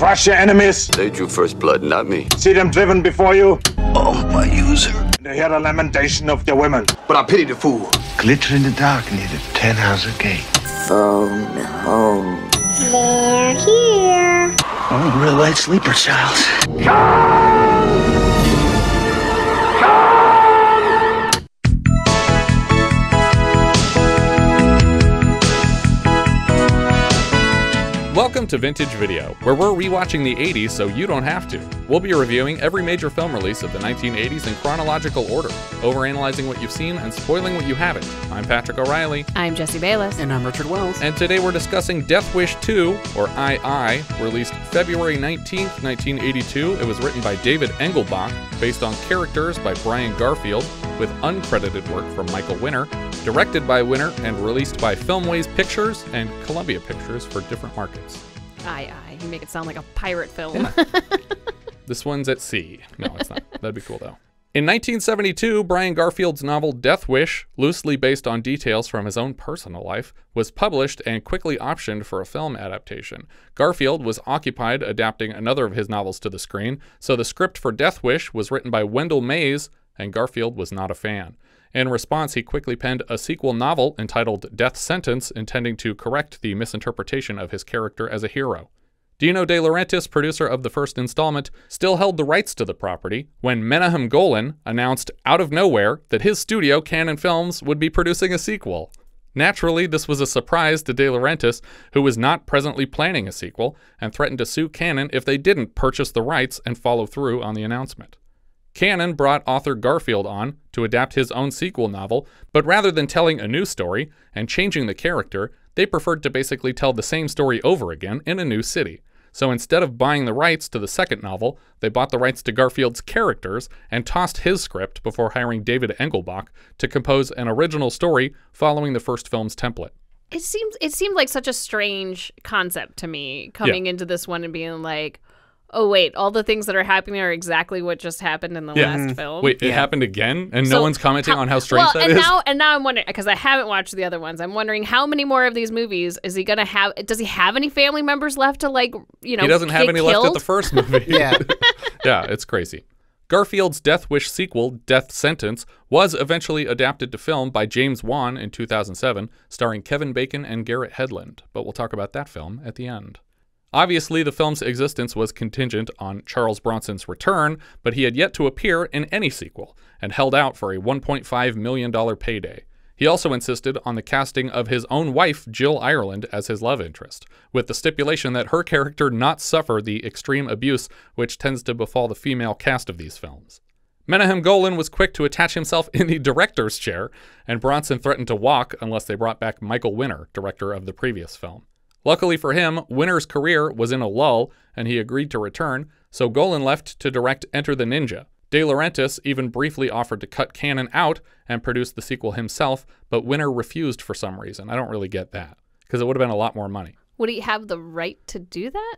Crush your enemies. They drew first blood, not me. See them driven before you. Oh, my user. And hear the lamentation of the women. But I pity the fool. Glitter in the dark near the ten house gate. Phone home. They're here. Oh, real light sleeper, child. Welcome to Vintage Video, where we're rewatching the 80s so you don't have to. We'll be reviewing every major film release of the 1980s in chronological order, overanalyzing what you've seen and spoiling what you haven't. I'm Patrick O'Reilly, I'm Jesse Bayless. And I'm Richard Wells. and today we're discussing Death Wish 2, or II, released February 19, 1982. It was written by David Engelbach, based on characters by Brian Garfield, with uncredited work from Michael Winner, directed by Winner, and released by Filmways Pictures and Columbia Pictures for different markets. Aye, aye. You make it sound like a pirate film. This one's at sea. No, it's not. That'd be cool though. In 1972, Brian Garfield's novel Death Wish, loosely based on details from his own personal life, was published and quickly optioned for a film adaptation. Garfield was occupied adapting another of his novels to the screen, so the script for Death Wish was written by Wendell Mays, and Garfield was not a fan. In response, he quickly penned a sequel novel entitled Death Sentence, intending to correct the misinterpretation of his character as a hero. Dino De Laurentiis, producer of the first installment, still held the rights to the property when Menahem Golan announced out of nowhere that his studio, Cannon Films, would be producing a sequel. Naturally, this was a surprise to De Laurentiis, who was not presently planning a sequel and threatened to sue Cannon if they didn't purchase the rights and follow through on the announcement. Cannon brought author Garfield on to adapt his own sequel novel, but rather than telling a new story and changing the character, they preferred to basically tell the same story over again in a new city. So instead of buying the rights to the second novel, they bought the rights to Garfield's characters and tossed his script before hiring David Engelbach to compose an original story following the first film's template. it seems it seemed like such a strange concept to me coming into this one and being like, oh wait, all the things that are happening are exactly what just happened in the Yeah. last mm-hmm. film. Wait, it happened again, and no one's commenting on how strange well, that and is? now and now I'm wondering because I haven't watched the other ones. I'm wondering how many more of these movies is he gonna have? Does he have any family members left to like you know? he doesn't have get any left at the first movie. Yeah. yeah, it's crazy. Garfield's Death Wish sequel, Death Sentence, was eventually adapted to film by James Wan in 2007, starring Kevin Bacon and Garrett Hedlund, but we'll talk about that film at the end. Obviously, the film's existence was contingent on Charles Bronson's return, but he had yet to appear in any sequel and held out for a $1.5 million payday. He also insisted on the casting of his own wife, Jill Ireland, as his love interest, with the stipulation that her character not suffer the extreme abuse which tends to befall the female cast of these films. Menahem Golan was quick to attach himself in the director's chair, and Bronson threatened to walk unless they brought back Michael Winner, director of the previous film. Luckily for him, Winner's career was in a lull, and he agreed to return, so Golan left to direct Enter the Ninja. De Laurentiis even briefly offered to cut Cannon out and produce the sequel himself, but Winner refused for some reason. I don't really get that, because it would have been a lot more money. Would he have the right to do that?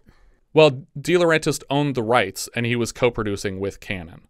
Well, De Laurentiis owned the rights, and he was co-producing with Cannon,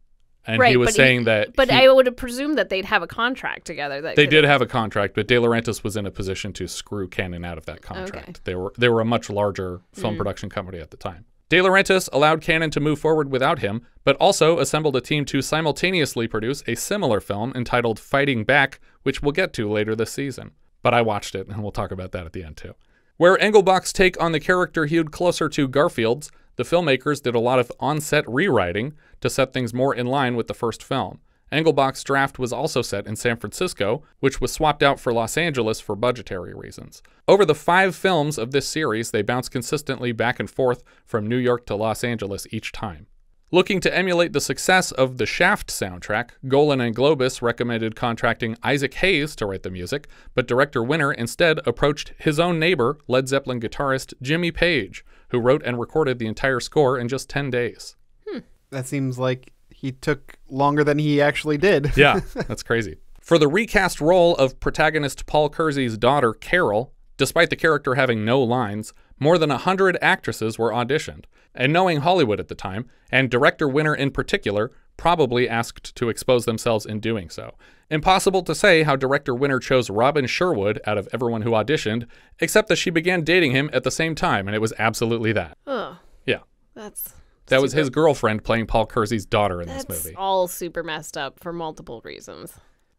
and right, he was saying that. But he- I would have presumed that they'd have a contract together. That They did have a contract, but De Laurentiis was in a position to screw Cannon out of that contract. They were they were a much larger film hmm. production company at the time. De Laurentiis allowed Cannon to move forward without him, but also assembled a team to simultaneously produce a similar film entitled Fighting Back, which we'll get to later this season. But I watched it, and we'll talk about that at the end too. Where Engelbach's take on the character hewed closer to Garfield's, the filmmakers did a lot of on-set rewriting to set things more in line with the first film. Engelbach's draft was also set in San Francisco, which was swapped out for Los Angeles for budgetary reasons. Over the five films of this series, they bounced consistently back and forth from New York to Los Angeles each time. Looking to emulate the success of the Shaft soundtrack, Golan and Globus recommended contracting Isaac Hayes to write the music, but director Winner instead approached his own neighbor, Led Zeppelin guitarist Jimmy Page, who wrote and recorded the entire score in just 10 days. Hmm. That seems like he took longer than he actually did. Yeah, that's crazy. For the recast role of protagonist Paul Kersey's daughter, Carol, despite the character having no lines, more than 100 actresses were auditioned. And knowing Hollywood at the time, and director Winner in particular, probably asked to expose themselves in doing so. Impossible to say how director Winner chose Robin Sherwood out of everyone who auditioned, except that she began dating him at the same time, and it was absolutely that. Ugh. Yeah. That's That was his girlfriend playing Paul Kersey's daughter in this movie. all super messed up for multiple reasons.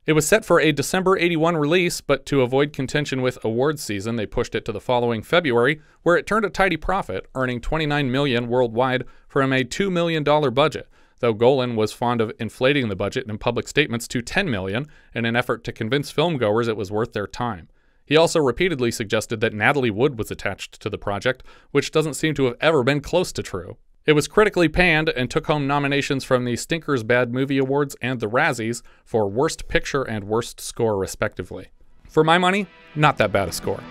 It was set for a December 81 release, but to avoid contention with awards season, they pushed it to the following February, where it turned a tidy profit, earning 29 million worldwide from a $2 million budget. Though Golan was fond of inflating the budget in public statements to 10 million in an effort to convince filmgoers it was worth their time. He also repeatedly suggested that Natalie Wood was attached to the project, which doesn't seem to have ever been close to true. It was critically panned and took home nominations from the Stinkers Bad Movie Awards and the Razzies for Worst Picture and Worst Score, respectively. For my money, not that bad a score.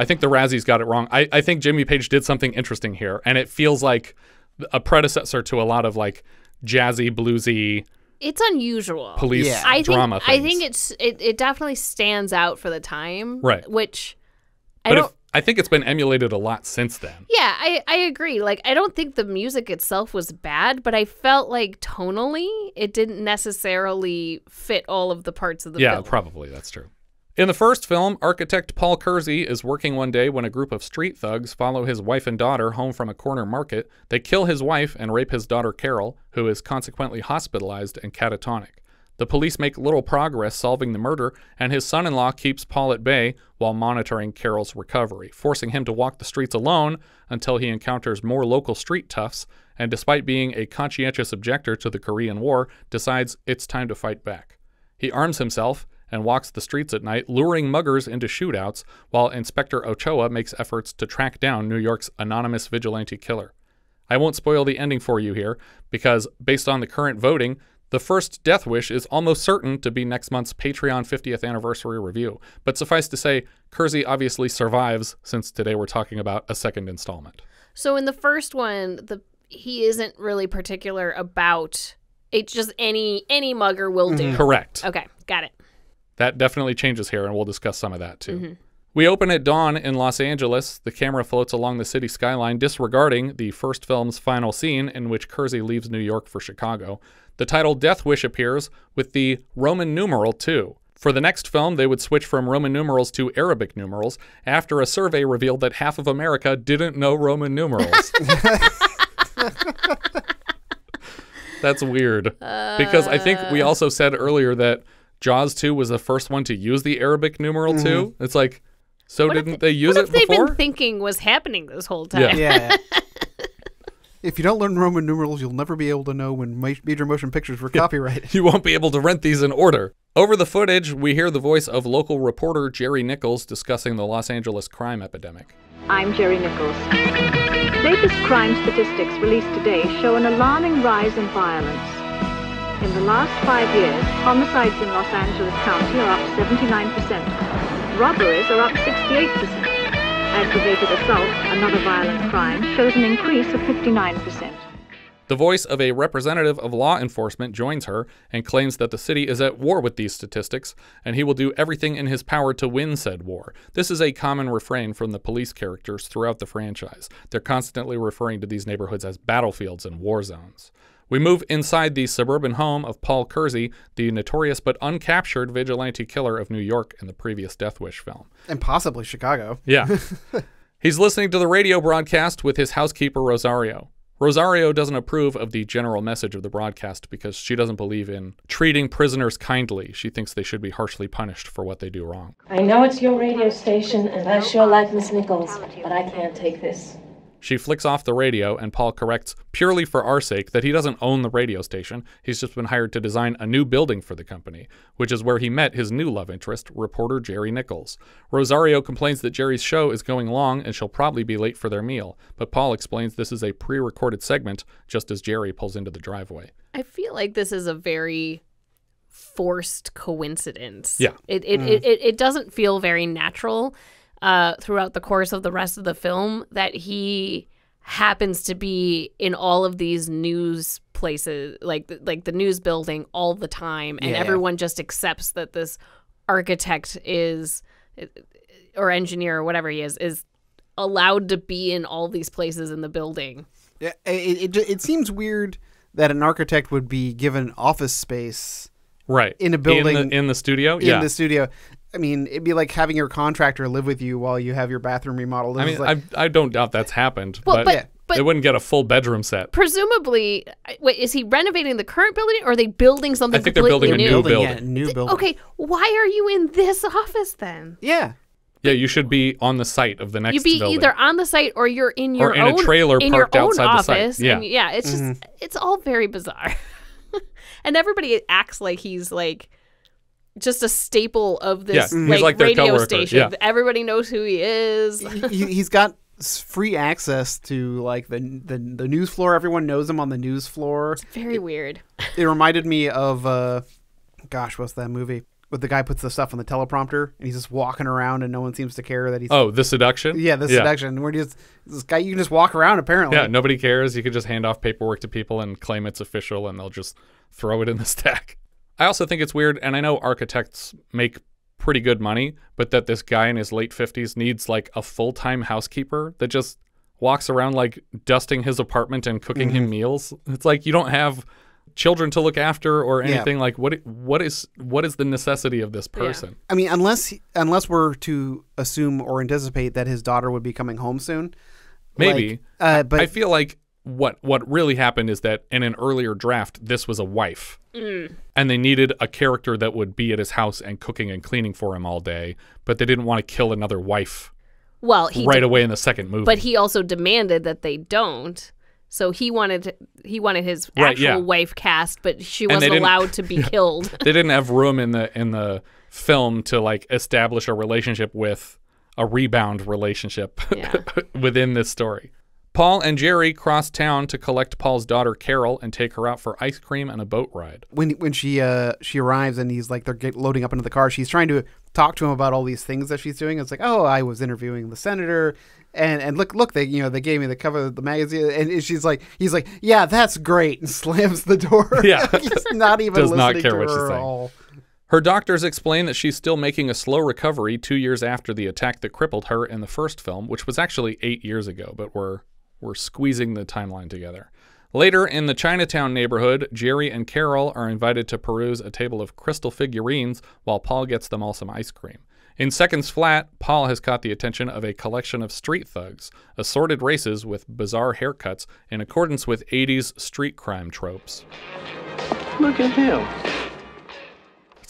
I think the Razzies got it wrong. I, I think Jimmy Page did something interesting here, and it feels like a predecessor to a lot of like jazzy, bluesy It's unusual. police Yeah. I think drama I think it's it, it definitely stands out for the time. Right. Which I but don't if, I think it's been emulated a lot since then. Yeah, I, I agree. Like, I don't think the music itself was bad, but I felt like tonally it didn't necessarily fit all of the parts of the yeah, film. probably that's true. In the first film, architect Paul Kersey is working one day when a group of street thugs follow his wife and daughter home from a corner market. They kill his wife and rape his daughter Carol, who is consequently hospitalized and catatonic. The police make little progress solving the murder, and his son in law keeps Paul at bay while monitoring Carol's recovery, forcing him to walk the streets alone until he encounters more local street toughs, and despite being a conscientious objector to the Korean War, decides it's time to fight back. He arms himself and walks the streets at night, luring muggers into shootouts, while Inspector Ochoa makes efforts to track down New York's anonymous vigilante killer. I won't spoil the ending for you here, because based on the current voting, the first Death Wish is almost certain to be next month's Patreon 50th anniversary review. But suffice to say, Kersey obviously survives, since today we're talking about a second installment. So in the first one, the he isn't really particular about it's just any any mugger will do. Mm-hmm. Correct. Okay, got it. That definitely changes here, and we'll discuss some of that too. Mm-hmm. We open at dawn in Los Angeles. The camera floats along the city skyline, disregarding the first film's final scene in which Kersey leaves New York for Chicago. The title Death Wish appears with the Roman numeral 2. For the next film, they would switch from Roman numerals to Arabic numerals after a survey revealed that half of America didn't know Roman numerals. That's weird. because I think we uh. also said earlier that Jaws 2 was the first one to use the Arabic numeral 2. Mm-hmm. It's like, so What didn't they- they use what it if they've before? been thinking was happening this whole time? Yeah. Yeah. if you don't learn Roman numerals, you'll never be able to know when major motion pictures were copyrighted. you won't be able to rent these in order. Over the footage, we hear the voice of local reporter Geri Nichols discussing the Los Angeles crime epidemic. I'm Geri Nichols. Latest crime statistics released today show an alarming rise in violence. In the last five years, homicides in Los Angeles County are up 79%. Robberies are up 68%. Aggravated assault, another violent crime, shows an increase of 59%. The voice of a representative of law enforcement joins her and claims that the city is at war with these statistics, and he will do everything in his power to win said war. This is a common refrain from the police characters throughout the franchise. They're constantly referring to these neighborhoods as battlefields and war zones. We move inside the suburban home of Paul Kersey, the notorious but uncaptured vigilante killer of New York in the previous Death Wish film. and possibly Chicago. Yeah. He's listening to the radio broadcast with his housekeeper, Rosario. Rosario doesn't approve of the general message of the broadcast because she doesn't believe in treating prisoners kindly. She thinks they should be harshly punished for what they do wrong. I know it's your radio station, and I sure like Miss Nichols, but I can't take this. She flicks off the radio, and Paul corrects, purely for our sake, that he doesn't own the radio station. He's just been hired to design a new building for the company, which is where he met his new love interest, reporter Geri Nichols. Rosario complains that Geri's show is going long and she'll probably be late for their meal, but Paul explains this is a pre recorded segment just as Geri pulls into the driveway. I feel like this is a very forced coincidence. Yeah. It it, it, mm. it, it doesn't feel very natural uh, throughout the course of the rest of the film that he happens to be in all of these news places like the- like the news building all the time and Yeah. everyone just accepts that this architect is or engineer or whatever he is is allowed to be in all these places in the building. Yeah, it, it, it seems weird that an architect would be given office space Right. in a building in the, in the studio. in yeah. the studio. I mean, it'd be like having your contractor live with you while you have your bathroom remodeled. I mean, like, I I don't doubt that's happened, Well, but, but- but- they wouldn't get a full bedroom set. Presumably, wait, is he renovating the current building or are they building something I think they're completely building a new? new building, building. yeah, new building. Okay, why are you in this office then? Yeah. Yeah, you should be on the site of the next You'd be building. either on the site or you're in your in a own trailer in your parked own outside the site. office. Yeah. and yeah, it's just Mm-hmm. it's all very bizarre, and everybody acts like he's like just a staple of Yeah, this he's like, like their radio coworker, station. yeah. Everybody knows who he is. he, he's got free access to like the, the the news floor. Everyone knows him on the news floor. It's very weird. It reminded me of uh, gosh, what's that movie? With the guy puts the stuff on the teleprompter and he's just walking around and no one seems to care that he's oh, the seduction. yeah the yeah. seduction. Where just this guy you can just walk around apparently. Yeah, nobody cares. You can just hand off paperwork to people and claim it's official, and they'll just throw it in the stack. I also think it's weird, and I know architects make pretty good money, but that this guy in his late 50s needs like a full time housekeeper that just walks around like dusting his apartment and cooking him meals. It's like you don't have children to look after or Yeah. anything like what what is what is the necessity of this person I mean, unless he, unless we're to assume or anticipate that his daughter would be coming home soon. maybe Like, uh, but i feel like what what really happened is that in an earlier draft this was a wife mm. and they needed a character that would be at his house and cooking and cleaning for him all day but they didn't want to kill another wife Well, he right away in the second movie but he also demanded that they don't. So he wanted he wanted his Right, actual yeah. wife cast, but she wasn't allowed to be killed. they didn't have room in the in the film to like establish a relationship with a rebound relationship Yeah. within this story. Paul and Geri cross town to collect Paul's daughter Carol and take her out for ice cream and a boat ride. when when she uh she arrives and he's like they're get, loading up into the car she's trying to talk to him about all these things that she's doing it's like oh i was interviewing the senator and and look look they you know they gave me the cover of the magazine and she's like he's like yeah that's great and slams the door Yeah. he's not even Does not listening care to what she's saying. all. Her doctors explain that she's still making a slow recovery two years after the attack that crippled her in the first film, which was actually eight years ago, but we're, we're squeezing the timeline together. Later, in the Chinatown neighborhood, Geri and Carol are invited to peruse a table of crystal figurines while Paul gets them all some ice cream. In Seconds Flat, Paul has caught the attention of a collection of street thugs, assorted races with bizarre haircuts in accordance with 80s street crime tropes. Look at him.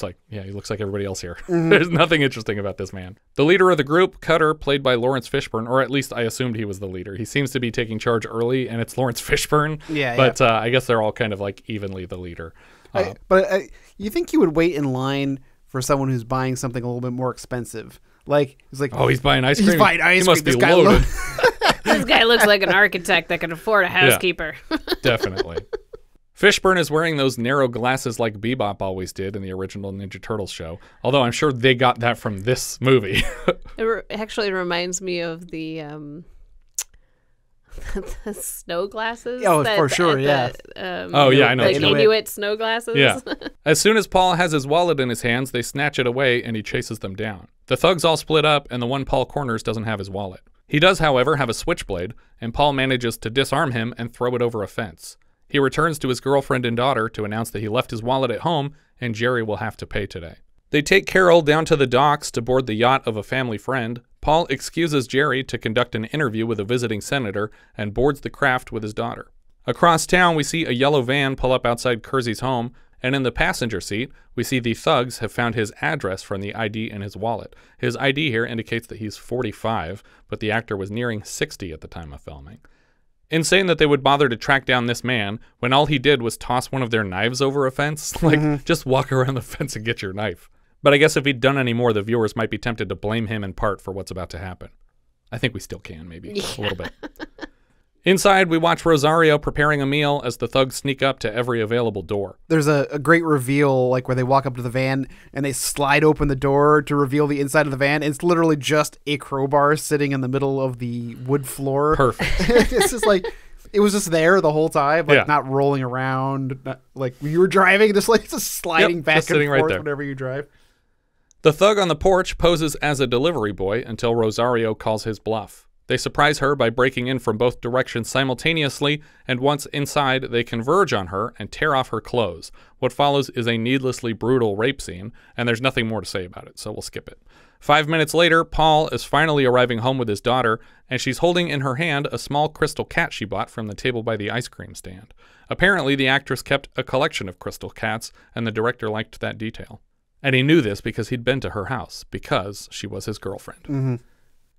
It's like, yeah, he looks like everybody else here. Mm-hmm. There's nothing interesting about this man. The leader of the group, Cutter, played by Laurence Fishburne, or at least I assumed he was the leader. He seems to be taking charge early, and it's Laurence Fishburne. Yeah, But Uh, I guess they're all kind of like evenly the leader. Uh, but I, you think you would wait in line for someone who's buying something a little bit more expensive like he's like oh, he's buying ice cream. he's cream. buying ice he must cream be guy loaded. lo- this guy looks like an architect that can afford a housekeeper. Definitely. Fishburne is wearing those narrow glasses like Bebop always did in the original Ninja Turtles show. Although I'm sure they got that from this movie. It re- actually reminds me of the um the snow glasses. Oh, that- for sure, at yeah. the, um, Oh, yeah, I know The what you. Inuit snow glasses. Yeah. As soon as Paul has his wallet in his hands, they snatch it away and he chases them down. The thugs all split up, and the one Paul corners doesn't have his wallet. He does, however, have a switchblade, and Paul manages to disarm him and throw it over a fence. He returns to his girlfriend and daughter to announce that he left his wallet at home and Geri will have to pay today. They take Carol down to the docks to board the yacht of a family friend. Paul excuses Geri to conduct an interview with a visiting senator and boards the craft with his daughter. Across town, we see a yellow van pull up outside Kersey's home, and in the passenger seat, we see the thugs have found his address from the ID in his wallet. His ID here indicates that he's 45, but the actor was nearing 60 at the time of filming. Insane that they would bother to track down this man when all he did was toss one of their knives over a fence. like, mm-hmm. just walk around the fence and get your knife. But I guess if he'd done any more, the viewers might be tempted to blame him in part for what's about to happen. I think we still can, maybe a little bit. Inside, we watch Rosario preparing a meal as the thugs sneak up to every available door. there's a, a great reveal like where they walk up to the van and they slide open the door to reveal the inside of the van it's literally just a crowbar sitting in the middle of the wood floor Perfect. it's just like it was just there the whole time like Yeah. not rolling around not, like you were driving just like just sliding Yep, back just and right forth there. whenever you drive The thug on the porch poses as a delivery boy until Rosario calls his bluff. They surprise her by breaking in from both directions simultaneously, and once inside, they converge on her and tear off her clothes. What follows is a needlessly brutal rape scene, and there's nothing more to say about it, so we'll skip it. Five minutes later, Paul is finally arriving home with his daughter, and she's holding in her hand a small crystal cat she bought from the table by the ice cream stand. Apparently, the actress kept a collection of crystal cats, and the director liked that detail. And he knew this because he'd been to her house, because she was his girlfriend. Mm-hmm.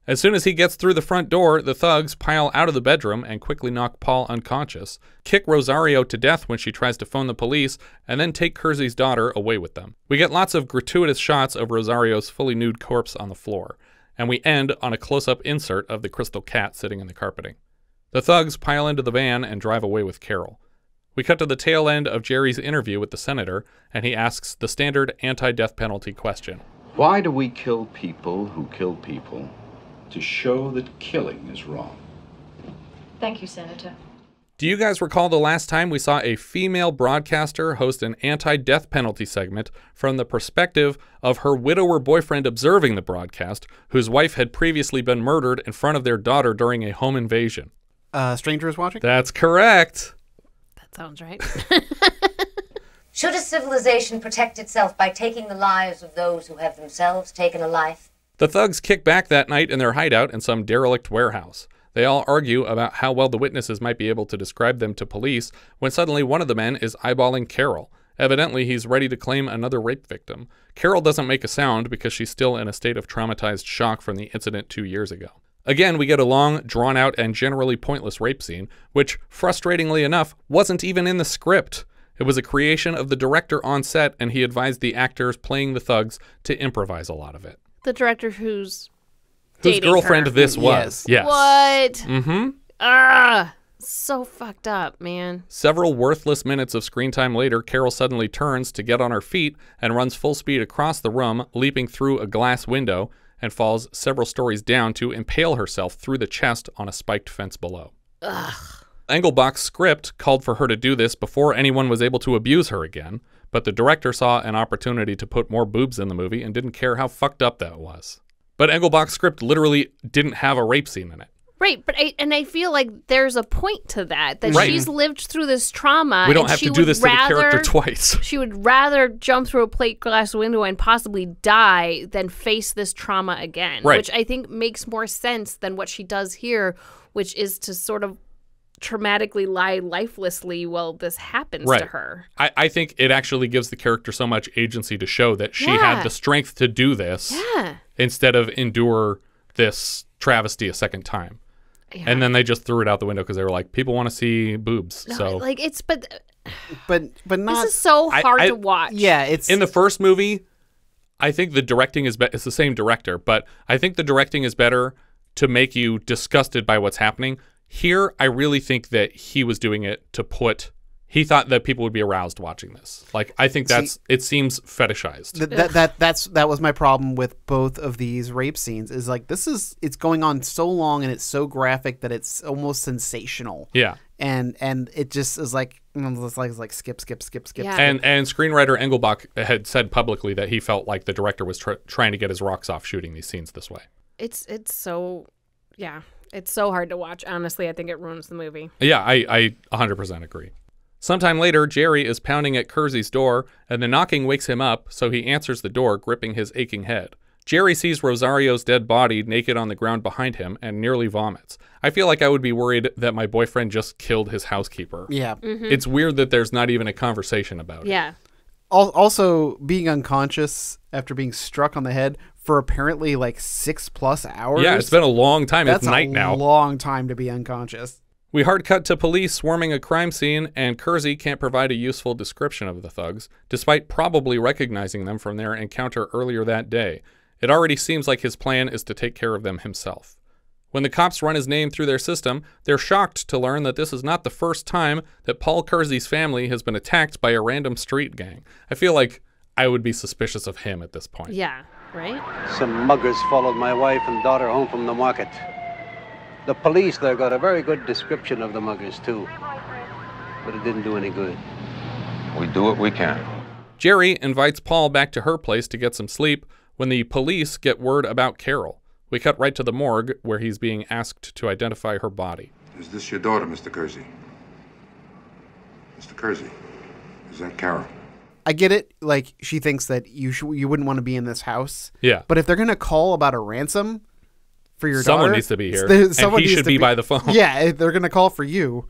As soon as he gets through the front door, the thugs pile out of the bedroom and quickly knock Paul unconscious, kick Rosario to death when she tries to phone the police, and then take Kersey's daughter away with them. We get lots of gratuitous shots of Rosario's fully nude corpse on the floor, and we end on a close up insert of the crystal cat sitting in the carpeting. The thugs pile into the van and drive away with Carol. We cut to the tail end of Geri's interview with the senator, and he asks the standard anti death penalty question. Why do we kill people who kill people? To show that killing is wrong. Thank you, Senator. Do you guys recall the last time we saw a female broadcaster host an anti death penalty segment from the perspective of her widower boyfriend observing the broadcast, whose wife had previously been murdered in front of their daughter during a home invasion? Uh, strangers watching. That's correct. That sounds right. Should a civilization protect itself by taking the lives of those who have themselves taken a life? The thugs kick back that night in their hideout in some derelict warehouse. They all argue about how well the witnesses might be able to describe them to police when suddenly one of the men is eyeballing Carol. Evidently, he's ready to claim another rape victim. Carol doesn't make a sound because she's still in a state of traumatized shock from the incident two years ago. Again, we get a long, drawn out, and generally pointless rape scene, which, frustratingly enough, wasn't even in the script. It was a creation of the director on set, and he advised the actors playing the thugs to improvise a lot of it. The director who's Whose girlfriend her. this was. Yes. What? Mm-hmm. Ah, so fucked up, man. Several worthless minutes of screen time later, Carol suddenly turns to get on her feet and runs full speed across the room, leaping through a glass window, and falls several stories down to impale herself through the chest on a spiked fence below. Ugh. Engelbach's script called for her to do this before anyone was able to abuse her again, but the director saw an opportunity to put more boobs in the movie and didn't care how fucked up that was. But Engelbach's script literally didn't have a rape scene in it. Right, but I, and I feel like there's a point to that that Right. she's lived through this trauma. We don't have she to do this to the character rather- twice. She would rather jump through a plate glass window and possibly die than face this trauma again, Right. which I think makes more sense than what she does here, which is to sort of traumatically lie lifelessly while this happens to her. I, I think it actually gives the character so much agency to show that she Yeah. had the strength to do this Yeah. instead of endure this travesty a second time. And then they just threw it out the window because they were like, people want to see boobs. No, so like it's but but but not. this is so hard I- to watch. Yeah, it's in the first movie, I think the directing is be- it's the same director, but I think the directing is better to make you disgusted by what's happening. Here, I really think that he was doing it to put. He thought that people would be aroused watching this. Like I think that's it seems fetishized. Th- that that that's that was my problem with both of these rape scenes is like this is it's going on so long and it's so graphic that it's almost sensational yeah. and and it just is like it's like it's like skip skip skip skip Yeah. And and screenwriter Engelbach had said publicly that he felt like the director was tr- trying to get his rocks off shooting these scenes this way. It's it's so yeah, it's so hard to watch. Honestly, I think it ruins the movie. Yeah, I, I 100% agree. Sometime later, Geri is pounding at Kersey's door, and the knocking wakes him up, so he answers the door, gripping his aching head. Geri sees Rosario's dead body naked on the ground behind him and nearly vomits. I feel like I would be worried that my boyfriend just killed his housekeeper. yeah mm-hmm. It's weird that there's not even a conversation about it. Yeah. Al- also being unconscious after being struck on the head for apparently like six plus hours Yeah, it's been a long time. that's it's night a now. long time to be unconscious We hard cut to police swarming a crime scene, and Kersey can't provide a useful description of the thugs, despite probably recognizing them from their encounter earlier that day. It already seems like his plan is to take care of them himself. When the cops run his name through their system, they're shocked to learn that this is not the first time that Paul Kersey's family has been attacked by a random street gang. I feel like I would be suspicious of him at this point. Yeah. Right. Some muggers followed my wife and daughter home from the market. The police there got a very good description of the muggers, too. But it didn't do any good. We do what we can. Geri invites Paul back to her place to get some sleep when the police get word about Carol. We cut right to the morgue where he's being asked to identify her body. Is this your daughter, Mr. Kersey? Mr. Kersey, is that Carol? I get it. Like she thinks that you should, you wouldn't want to be in this house. Yeah. But if they're gonna call about a ransom for your Someone daughter, needs to be here, there- and someone he should to be by the phone. Yeah, they're gonna call for you.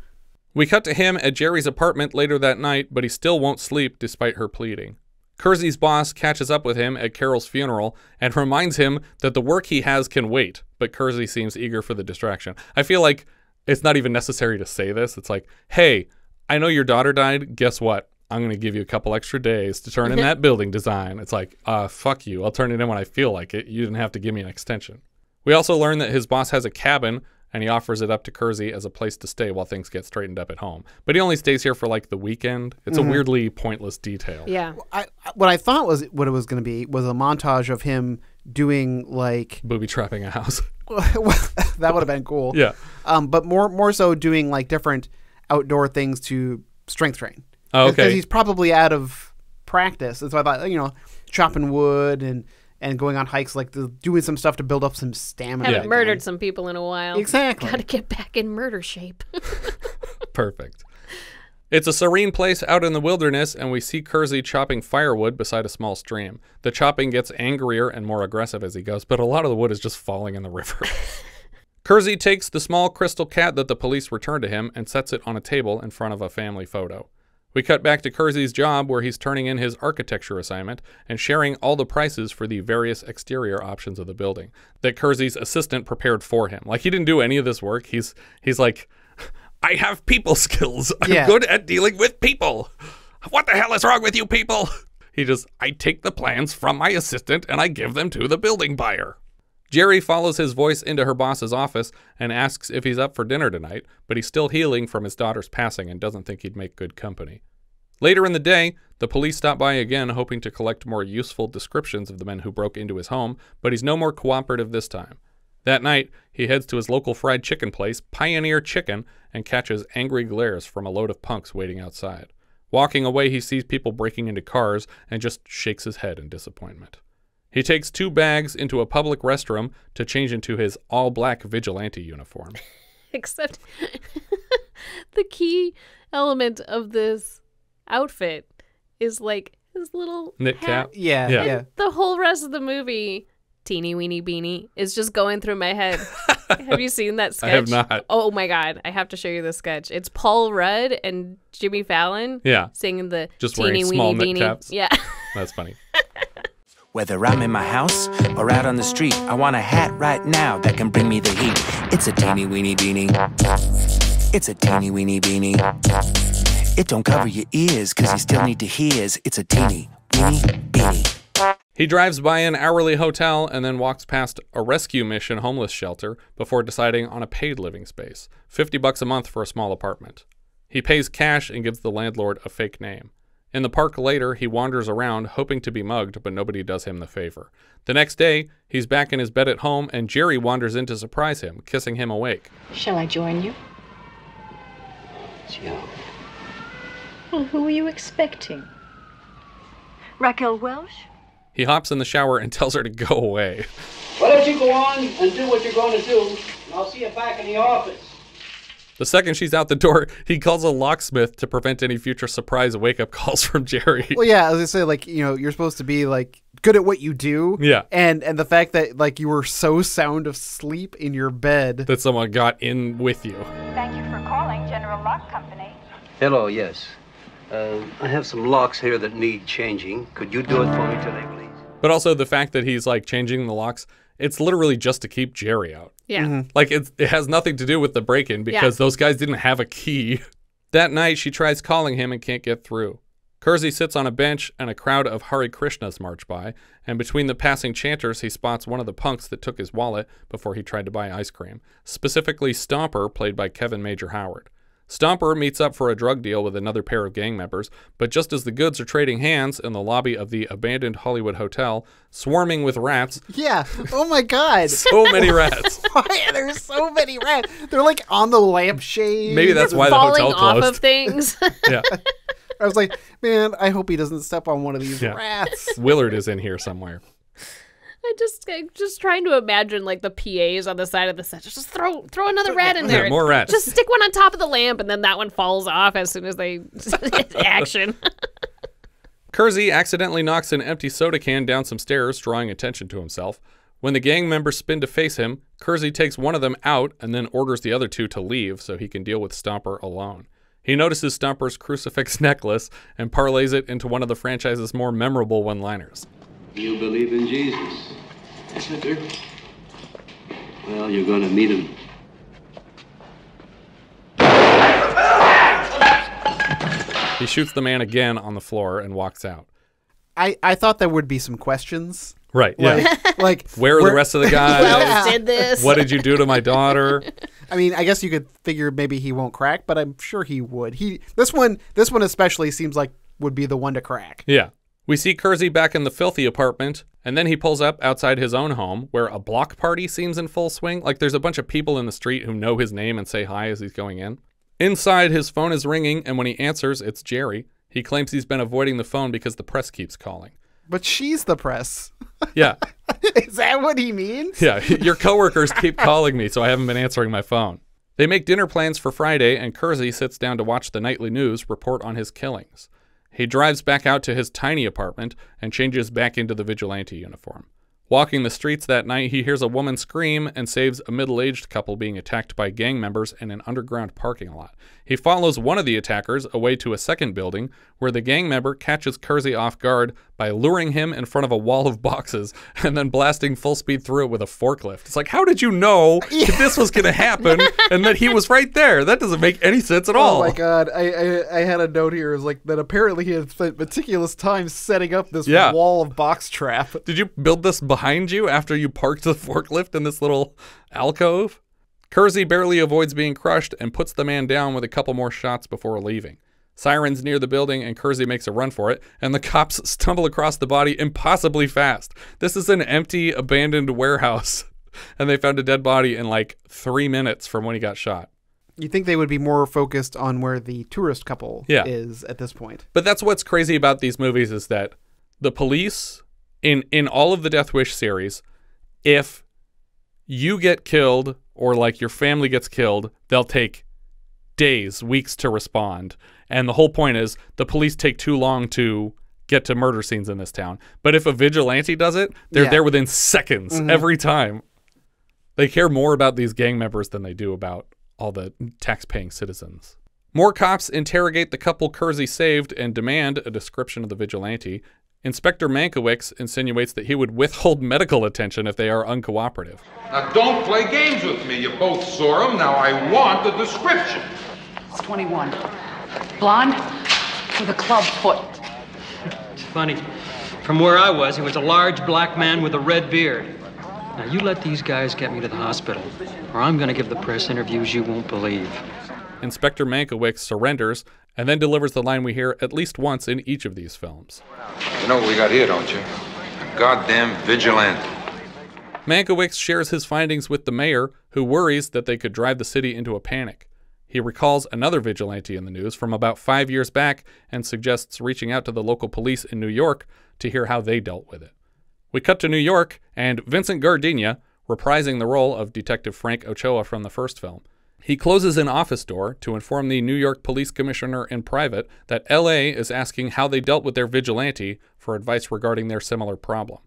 We cut to him at Geri's apartment later that night, but he still won't sleep despite her pleading. Kersey's boss catches up with him at Carol's funeral and reminds him that the work he has can wait, but Kersey seems eager for the distraction. I feel like it's not even necessary to say this. It's like, hey, I know your daughter died. Guess what? I'm going to give you a couple extra days to turn in that building design. It's like, uh, fuck you. I'll turn it in when I feel like it. You didn't have to give me an extension. We also learn that his boss has a cabin and he offers it up to Kersey as a place to stay while things get straightened up at home. But he only stays here for like the weekend. It's Mhm. a weirdly pointless detail. Yeah. I, I- what I thought was what it was going to be was a montage of him doing like Booby trapping a house. that would have been cool. Yeah. Um, but more more so doing like different outdoor things to strength train. Oh, Because he's probably out of practice, and so I thought you know chopping wood and and going on hikes like the, doing some stuff to build up some stamina. Haven't again. murdered some people in a while. Exactly. Got to get back in murder shape. Perfect. It's a serene place out in the wilderness, and we see Kersey chopping firewood beside a small stream. The chopping gets angrier and more aggressive as he goes, but a lot of the wood is just falling in the river. Kersey takes the small crystal cat that the police returned to him and sets it on a table in front of a family photo. We cut back to Kersey's job where he's turning in his architecture assignment and sharing all the prices for the various exterior options of the building that Kersey's assistant prepared for him. Like he didn't do any of this work. He's he's like I have people skills. I'm Yeah. good at dealing with people. What the hell is wrong with you people? He just I take the plans from my assistant and I give them to the building buyer. Geri follows his voice into her boss's office and asks if he's up for dinner tonight, but he's still healing from his daughter's passing and doesn't think he'd make good company. Later in the day, the police stop by again, hoping to collect more useful descriptions of the men who broke into his home, but he's no more cooperative this time. That night, he heads to his local fried chicken place, Pioneer Chicken, and catches angry glares from a load of punks waiting outside. Walking away, he sees people breaking into cars and just shakes his head in disappointment. He takes two bags into a public restroom to change into his all black vigilante uniform. Except the key element of this outfit is like his little Knit hat. cap? Yeah, Yeah. yeah. The whole rest of the movie, teeny weeny beanie, is just going through my head. have you seen that sketch? I have not. Oh my god, I have to show you this sketch. It's Paul Rudd and Jimmy Fallon. Yeah. singing the Just teeny wearing small weeny knit beanie. caps. Yeah. That's funny. Whether I'm in my house or out on the street, I want a hat right now that can bring me the heat. It's a teeny weeny beanie. It's a teeny weeny beanie. It don't cover your ears, cause you still need to hear. It's a teeny weeny beanie. He drives by an hourly hotel and then walks past a rescue mission homeless shelter before deciding on a paid living space 50 bucks a month for a small apartment. He pays cash and gives the landlord a fake name. In the park later, he wanders around hoping to be mugged, but nobody does him the favor. The next day, he's back in his bed at home and Geri wanders in to surprise him, kissing him awake. Shall I join you? Yeah. Well, who are you expecting? Raquel Welch? He hops in the shower and tells her to go away. Why don't you go on and do what you're going to do, and I'll see you back in the office. The second she's out the door, he calls a locksmith to prevent any future surprise wake up calls from Geri. Well, yeah, as I say, like you know, you're supposed to be like good at what you do. Yeah. And and the fact that like you were so sound asleep in your bed. that someone got in with you. Thank you for calling General Lock Company. Hello, yes. Uh, I have some locks here that need changing. Could you do it for me today, please? But also the fact that he's like changing the locks, it's literally just to keep Geri out. Yeah. Mm-hmm. Like it's, it has nothing to do with the break in because Yeah. those guys didn't have a key. That night, she tries calling him and can't get through. Kersey sits on a bench and a crowd of Hare Krishnas march by, and between the passing chanters, he spots one of the punks that took his wallet before he tried to buy ice cream, specifically Stomper, played by Kevin Major Howard. Stomper meets up for a drug deal with another pair of gang members, but just as the goods are trading hands in the lobby of the abandoned Hollywood hotel, swarming with rats, Yeah. Oh my god. so many rats. Why there's so many rats? They're like on the lampshade. Maybe that's why the Falling hotel off closed. of things. yeah. I was like, man, I hope he doesn't step on one of these Yeah. rats. Willard is in here somewhere. I just I'm just trying to imagine like the PAs on the side of the set. Just throw throw another rat in there. Yeah, more rats. Just stick one on top of the lamp, and then that one falls off as soon as they action. Kersey accidentally knocks an empty soda can down some stairs, drawing attention to himself. When the gang members spin to face him, Kersey takes one of them out and then orders the other two to leave so he can deal with Stomper alone. He notices Stomper's crucifix necklace and parlays it into one of the franchise's more memorable one liners. You believe in Jesus? Yes, I do. Well, you're going to meet him. He shoots the man again on the floor and walks out. I, I thought there would be some questions. Right, yeah. Like, like Where are the rest of the guys? Who else did this? What did you do to my daughter? I mean, I guess you could figure maybe he won't crack, but I'm sure he would. He this one this one especially seems like would be the one to crack. Yeah. We see Kersey back in the filthy apartment, and then he pulls up outside his own home where a block party seems in full swing. Like there's a bunch of people in the street who know his name and say hi as he's going in. Inside, his phone is ringing, and when he answers, it's Geri. He claims he's been avoiding the phone because the press keeps calling. But she's the press. Yeah. Is that what he means? Yeah, your coworkers keep calling me, so I haven't been answering my phone. They make dinner plans for Friday, and Kersey sits down to watch the nightly news report on his killings. He drives back out to his tiny apartment and changes back into the vigilante uniform. Walking the streets that night, he hears a woman scream and saves a middle aged couple being attacked by gang members in an underground parking lot. He follows one of the attackers away to a second building where the gang member catches Kersey off guard by luring him in front of a wall of boxes and then blasting full speed through it with a forklift. It's like, how did you know if this was going to happen and that he was right there? That doesn't make any sense at all. Oh my god! I, I I had a note here. Is like that. Apparently, he had spent meticulous time setting up this Yeah. wall of box trap. Did you build this behind you after you parked the forklift in this little alcove? Kersey barely avoids being crushed and puts the man down with a couple more shots before leaving. Sirens near the building and Kersey makes a run for it, and the cops stumble across the body impossibly fast. This is an empty, abandoned warehouse, and they found a dead body in like three minutes from when he got shot. You think they would be more focused on where the tourist couple Yeah. is at this point? But that's what's crazy about these movies is that the police in in all of the Death Wish series, if you get killed or like your family gets killed, they'll take days, weeks to respond. And the whole point is the police take too long to get to murder scenes in this town. But if a vigilante does it, they're Yeah. there within seconds Mhm. every time. They care more about these gang members than they do about all the tax-paying citizens. More cops interrogate the couple Kersey saved and demand a description of the vigilante. Inspector Mankiewicz insinuates that he would withhold medical attention if they are uncooperative. Now don't play games with me. You both saw him. Now I want the description. It's 21. Blonde with a club foot. It's funny. From where I was, he was a large black man with a red beard. Now, you let these guys get me to the hospital, or I'm going to give the press interviews you won't believe. Inspector Mankiewicz surrenders and then delivers the line we hear at least once in each of these films. You know what we got here, don't you? A goddamn vigilante. Mankiewicz shares his findings with the mayor, who worries that they could drive the city into a panic. He recalls another vigilante in the news from about five years back and suggests reaching out to the local police in New York to hear how they dealt with it. We cut to New York and Vincent Gardenia reprising the role of Detective Frank Ochoa from the first film. He closes an office door to inform the New York Police Commissioner in private that LA is asking how they dealt with their vigilante for advice regarding their similar problem.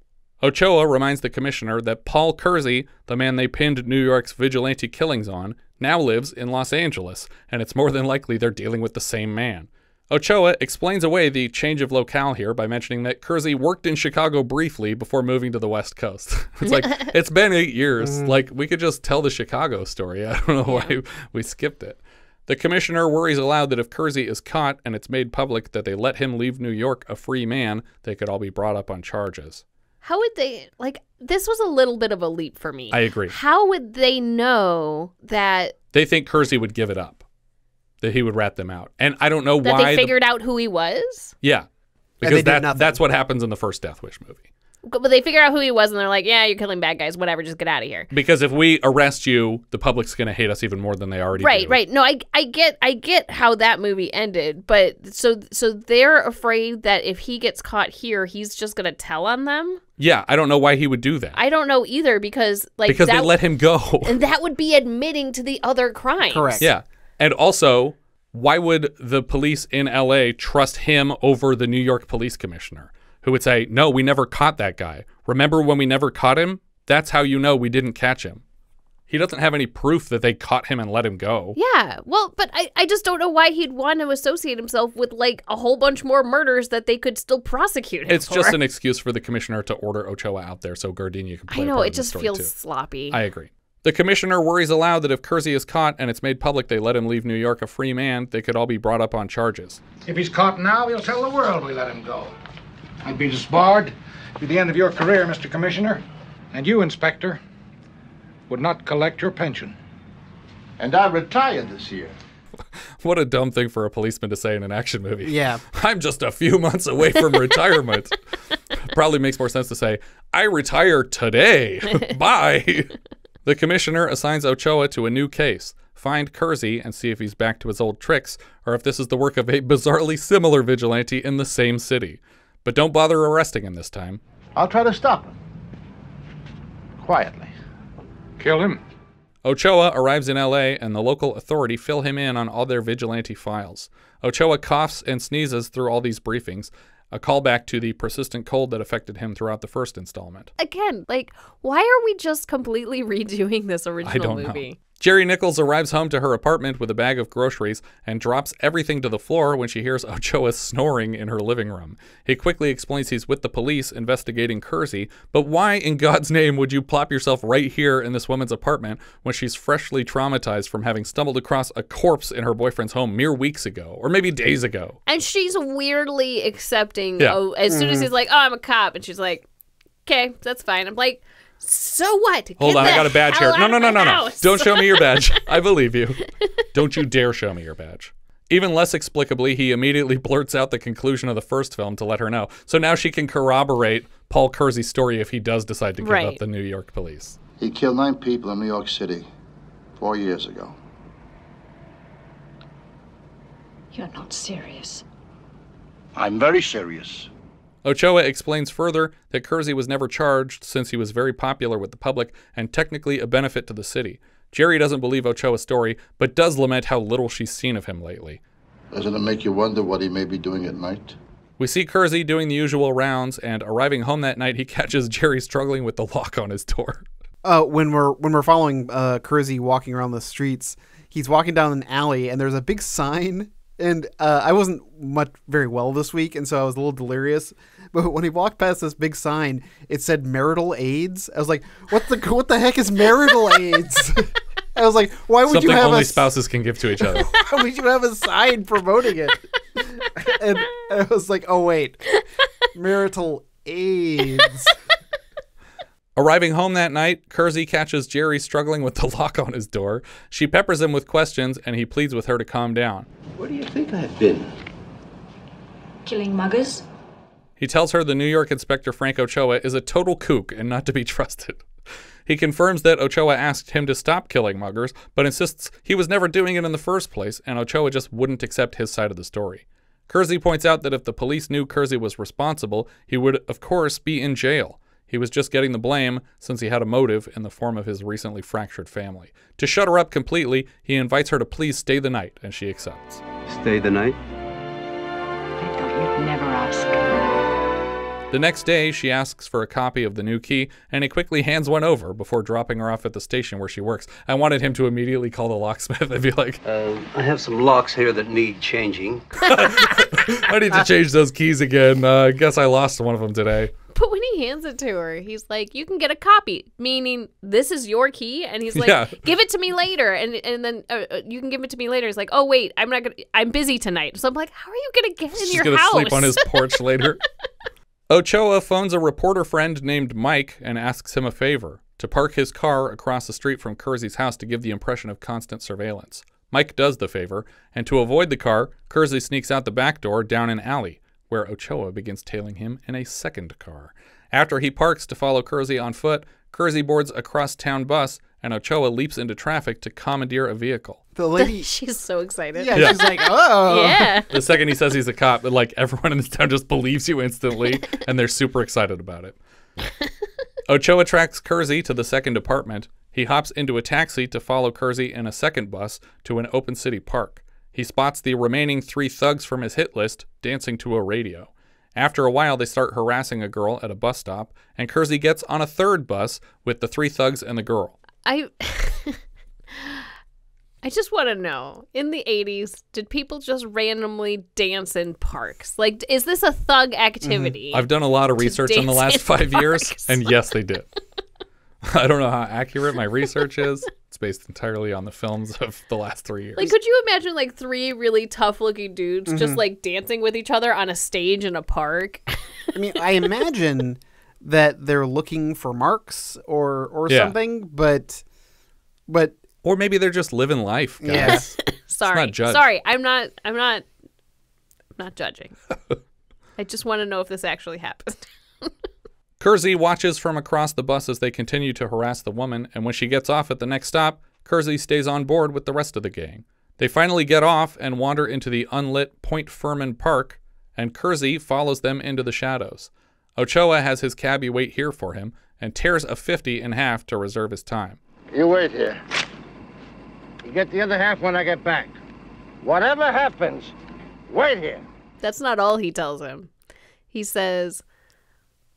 Ochoa reminds the commissioner that Paul Kersey, the man they pinned New York's vigilante killings on, now lives in Los Angeles, and it's more than likely they're dealing with the same man. Ochoa explains away the change of locale here by mentioning that Kersey worked in Chicago briefly before moving to the West Coast. it's like, it's been eight years. Mm. Like, we could just tell the Chicago story. I don't know why we skipped it. The commissioner worries aloud that if Kersey is caught and it's made public that they let him leave New York a free man, they could all be brought up on charges. How would they like this was a little bit of a leap for me. I agree. How would they know that They think Kersey would give it up, that he would rat them out. And I don't know that why. they the- figured out who he was? yeah. Because that, that's what happens in the first Death Wish movie. but they figure out who he was, and they're like, "Yeah, you're killing bad guys. Whatever, just get out of here." Because if we arrest you, the public's going to hate us even more than they already Right, do. right. No, I I get I get how that movie ended, but so so they're afraid that if he gets caught here, he's just gonna tell on them. Yeah, I don't know why he would do that. I don't know either because like because that, they let him go. and that would be admitting to the other crimes. Correct. Yeah. And also, why would the police in LA trust him over the New York police commissioner who would say, No, we never caught that guy. Remember when we never caught him? That's how you know we didn't catch him. He doesn't have any proof that they caught him and let him go. Yeah, well, but I, I just don't know why he'd want to associate himself with like a whole bunch more murders that they could still prosecute him It's just an excuse for the commissioner to order Ochoa out there so Gardenia can play I know it just feels too. sloppy. I agree. The commissioner worries aloud that if Kersey is caught and it's made public they let him leave New York a free man, they could all be brought up on charges. If he's caught now, he'll tell the world we let him go. I'd be disbarred. Be the end of your career, Mr. Commissioner. And you, Inspector, would not collect your pension. And I retired this year. What a dumb thing for a policeman to say in an action movie. Yeah. I'm just a few months away from retirement. Probably makes more sense to say, I retire today. Bye. The commissioner assigns Ochoa to a new case. Find Kersey and see if he's back to his old tricks, or if this is the work of a bizarrely similar vigilante in the same city. But don't bother arresting him this time. I'll try to stop him. Quietly. Kill him. Ochoa arrives in LA and the local authority fill him in on all their vigilante files. Ochoa coughs and sneezes through all these briefings, a callback to the persistent cold that affected him throughout the first installment. Again, like, why are we just completely redoing this original I don't movie? know. Geri Nichols arrives home to her apartment with a bag of groceries and drops everything to the floor when she hears Ochoa snoring in her living room. He quickly explains he's with the police investigating Kersey, but why in God's name would you plop yourself right here in this woman's apartment when she's freshly traumatized from having stumbled across a corpse in her boyfriend's home mere weeks ago, or maybe days ago? And she's weirdly accepting. Yeah. Oh, as soon as Mhm. he's like, "Oh, I'm a cop," and she's like, "Okay, that's fine." I'm like, "So what? Hold Get on, I got a badge here. No, no, no, no, no. Don't show me your badge. I believe you. Don't you dare show me your badge. Even less explicably, he immediately blurts out the conclusion of the first film to let her know. So now she can corroborate Paul Kersey's story if he does decide to give Right. up the New York police. He killed nine people in New York City four years ago. You're not serious. I'm very serious. Ochoa explains further that Kersey was never charged since he was very popular with the public and technically a benefit to the city. Geri doesn't believe Ochoa's story, but does lament how little she's seen of him lately. Doesn't it make you wonder what he may be doing at night? We see Kersey doing the usual rounds, and arriving home that night, he catches Geri struggling with the lock on his door. uh, when we're when we're following uh, Kersey walking around the streets, he's walking down an alley, and there's a big sign. And uh, I wasn't much very well this week, and so I was a little delirious. But when he walked past this big sign, it said marital aids. I was like, "What the what the heck is marital aids?" I was like, "Why would Something you have only a spouses can give to each other. why would you have a sign promoting it?" and I was like, "Oh wait, marital aids." Arriving home that night, Kersey catches Geri struggling with the lock on his door. She peppers him with questions, and he pleads with her to calm down. Where do you think I've been? Killing muggers? He tells her the New York inspector Frank Ochoa is a total kook and not to be trusted. He confirms that Ochoa asked him to stop killing muggers, but insists he was never doing it in the first place, and Ochoa just wouldn't accept his side of the story. Kersey points out that if the police knew Kersey was responsible, he would, of course, be in jail. He was just getting the blame since he had a motive in the form of his recently fractured family. To shut her up completely, he invites her to please stay the night, and she accepts. Stay the night? I thought you'd never ask. The next day, she asks for a copy of the new key, and he quickly hands one over before dropping her off at the station where she works. I wanted him to immediately call the locksmith and be like, Uh, I have some locks here that need changing. I need to change those keys again. Uh, I guess I lost one of them today. But when he hands it to her, he's like, "You can get a copy," meaning this is your key, and he's like, Yeah. "Give it to me later," and and then uh, uh, you can give it to me later. He's like, "Oh wait, I'm not gonna. I'm busy tonight." So I'm like, "How are you gonna get in She's your going to house?" sleep on his porch later. Ochoa phones a reporter friend named Mike and asks him a favor to park his car across the street from Kersey's house to give the impression of constant surveillance. Mike does the favor, and to avoid the car, Kersey sneaks out the back door down an alley, where Ochoa begins tailing him in a second car. After he parks to follow Kersey on foot, Kersey boards a cross-town bus, and Ochoa leaps into traffic to commandeer a vehicle. The lady, She's so excited. yeah, Yeah. she's like, oh, Yeah. The second he says he's a cop, like everyone in this town just believes you instantly, and they're super excited about it. Ochoa tracks Kersey to the second apartment. He hops into a taxi to follow Kersey in a second bus to an open city park. He spots the remaining three thugs from his hit list dancing to a radio. After a while, they start harassing a girl at a bus stop, and Kersey gets on a third bus with the three thugs and the girl. I I just want to know in the 80s did people just randomly dance in parks? Like is this a thug mm-hmm. activity? I've done a lot of research in the last in five years, and yes, they did. I don't know how accurate my research is. It's based entirely on the films of the last three years. Like could you imagine like three really tough looking dudes just Mhm. like dancing with each other on a stage in a park? I mean, I imagine that they're looking for marks or or Yeah. something, but but or maybe they're just living life. Guys. Yeah. Sorry. not judged. Sorry, I'm not I'm not I'm not judging. I just want to know if this actually happened. Kersey watches from across the bus as they continue to harass the woman, and when she gets off at the next stop, Kersey stays on board with the rest of the gang. They finally get off and wander into the unlit Point Fermin Park, and Kersey follows them into the shadows. Ochoa has his cabbie wait here for him and tears a 50 in half to reserve his time. You wait here. You get the other half when I get back. Whatever happens, wait here. That's not all he tells him. He says,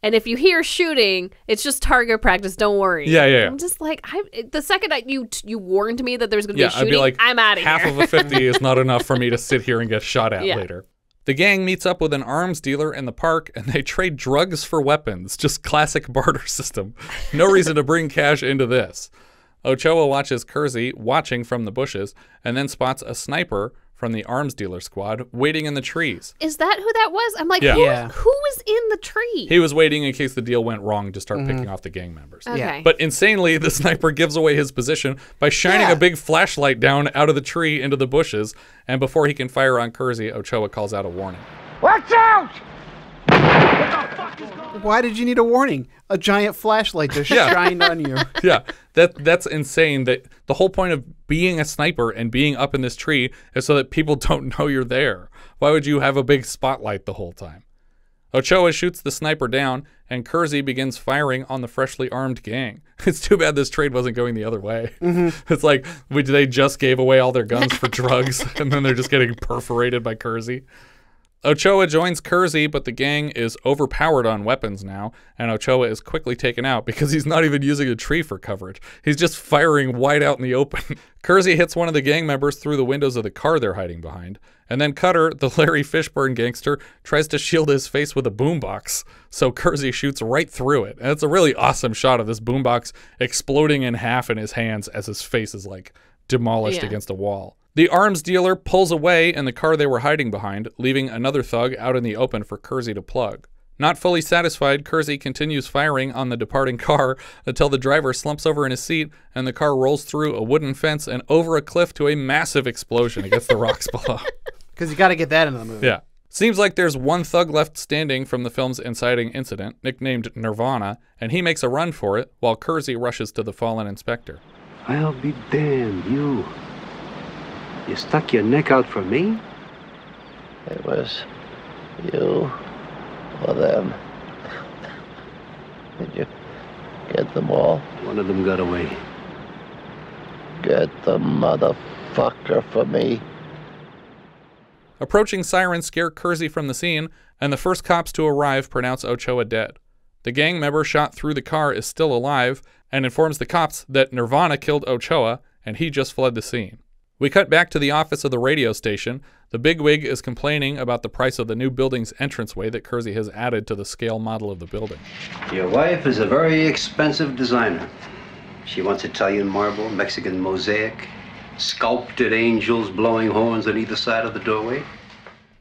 and if you hear shooting, it's just target practice. Don't worry. Yeah, yeah, yeah. I'm just like, I. The second I, you you warned me that there's going to Yeah, be I'd shooting, be like, I'm out of here. half of a 50 is not enough for me to sit here and get shot at Yeah. later. The gang meets up with an arms dealer in the park and they trade drugs for weapons. Just classic barter system. No reason to bring cash into this. Ochoa watches Kersey watching from the bushes and then spots a sniper from the arms dealer squad waiting in the trees. Is that who that was? I'm like, Yeah. who, Yeah. who was in the tree? He was waiting in case the deal went wrong to start Mm-hmm. picking off the gang members. Okay. Yeah. But insanely, the sniper gives away his position by shining Yeah. a big flashlight down out of the tree into the bushes. And before he can fire on Kersey, Ochoa calls out a warning. Watch out! Why did you need a warning? A giant flashlight just Yeah. shined on you. yeah, that that's insane. That the whole point of being a sniper and being up in this tree is so that people don't know you're there. Why would you have a big spotlight the whole time? Ochoa shoots the sniper down, and Kersey begins firing on the freshly armed gang. It's too bad this trade wasn't going the other way. Mm-hmm. It's like we, they just gave away all their guns for drugs, and then they're just getting perforated by Kersey. Ochoa joins Kersey, but the gang is overpowered on weapons now, and Ochoa is quickly taken out because he's not even using a tree for coverage. He's just firing wide out in the open. Kersey hits one of the gang members through the windows of the car they're hiding behind, and then Cutter, the Larry Fishburne gangster, tries to shield his face with a boombox, so Kersey shoots right through it. And it's a really awesome shot of this boombox exploding in half in his hands as his face is like demolished Yeah. against a wall. The arms dealer pulls away in the car they were hiding behind, leaving another thug out in the open for Kersey to plug. Not fully satisfied, Kersey continues firing on the departing car until the driver slumps over in his seat and the car rolls through a wooden fence and over a cliff to a massive explosion against the rocks below. Because you got to get that into the movie. Yeah. Seems like there's one thug left standing from the film's inciting incident, nicknamed Nirvana, and he makes a run for it while Kersey rushes to the fallen inspector. I'll be damned, you. You stuck your neck out for me? It was you or them. Did you get them all? One of them got away. Get the motherfucker for me. Approaching sirens scare Kersey from the scene, and the first cops to arrive pronounce Ochoa dead. The gang member shot through the car is still alive and informs the cops that Nirvana killed Ochoa and he just fled the scene. We cut back to the office of the radio station. The bigwig is complaining about the price of the new building's entranceway that Kersey has added to the scale model of the building. Your wife is a very expensive designer. She wants Italian marble, Mexican mosaic, sculpted angels blowing horns on either side of the doorway.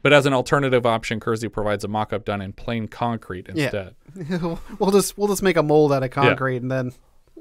But as an alternative option, Kersey provides a mock up done in plain concrete instead. Yeah. we'll just we'll just make a mold out of concrete and then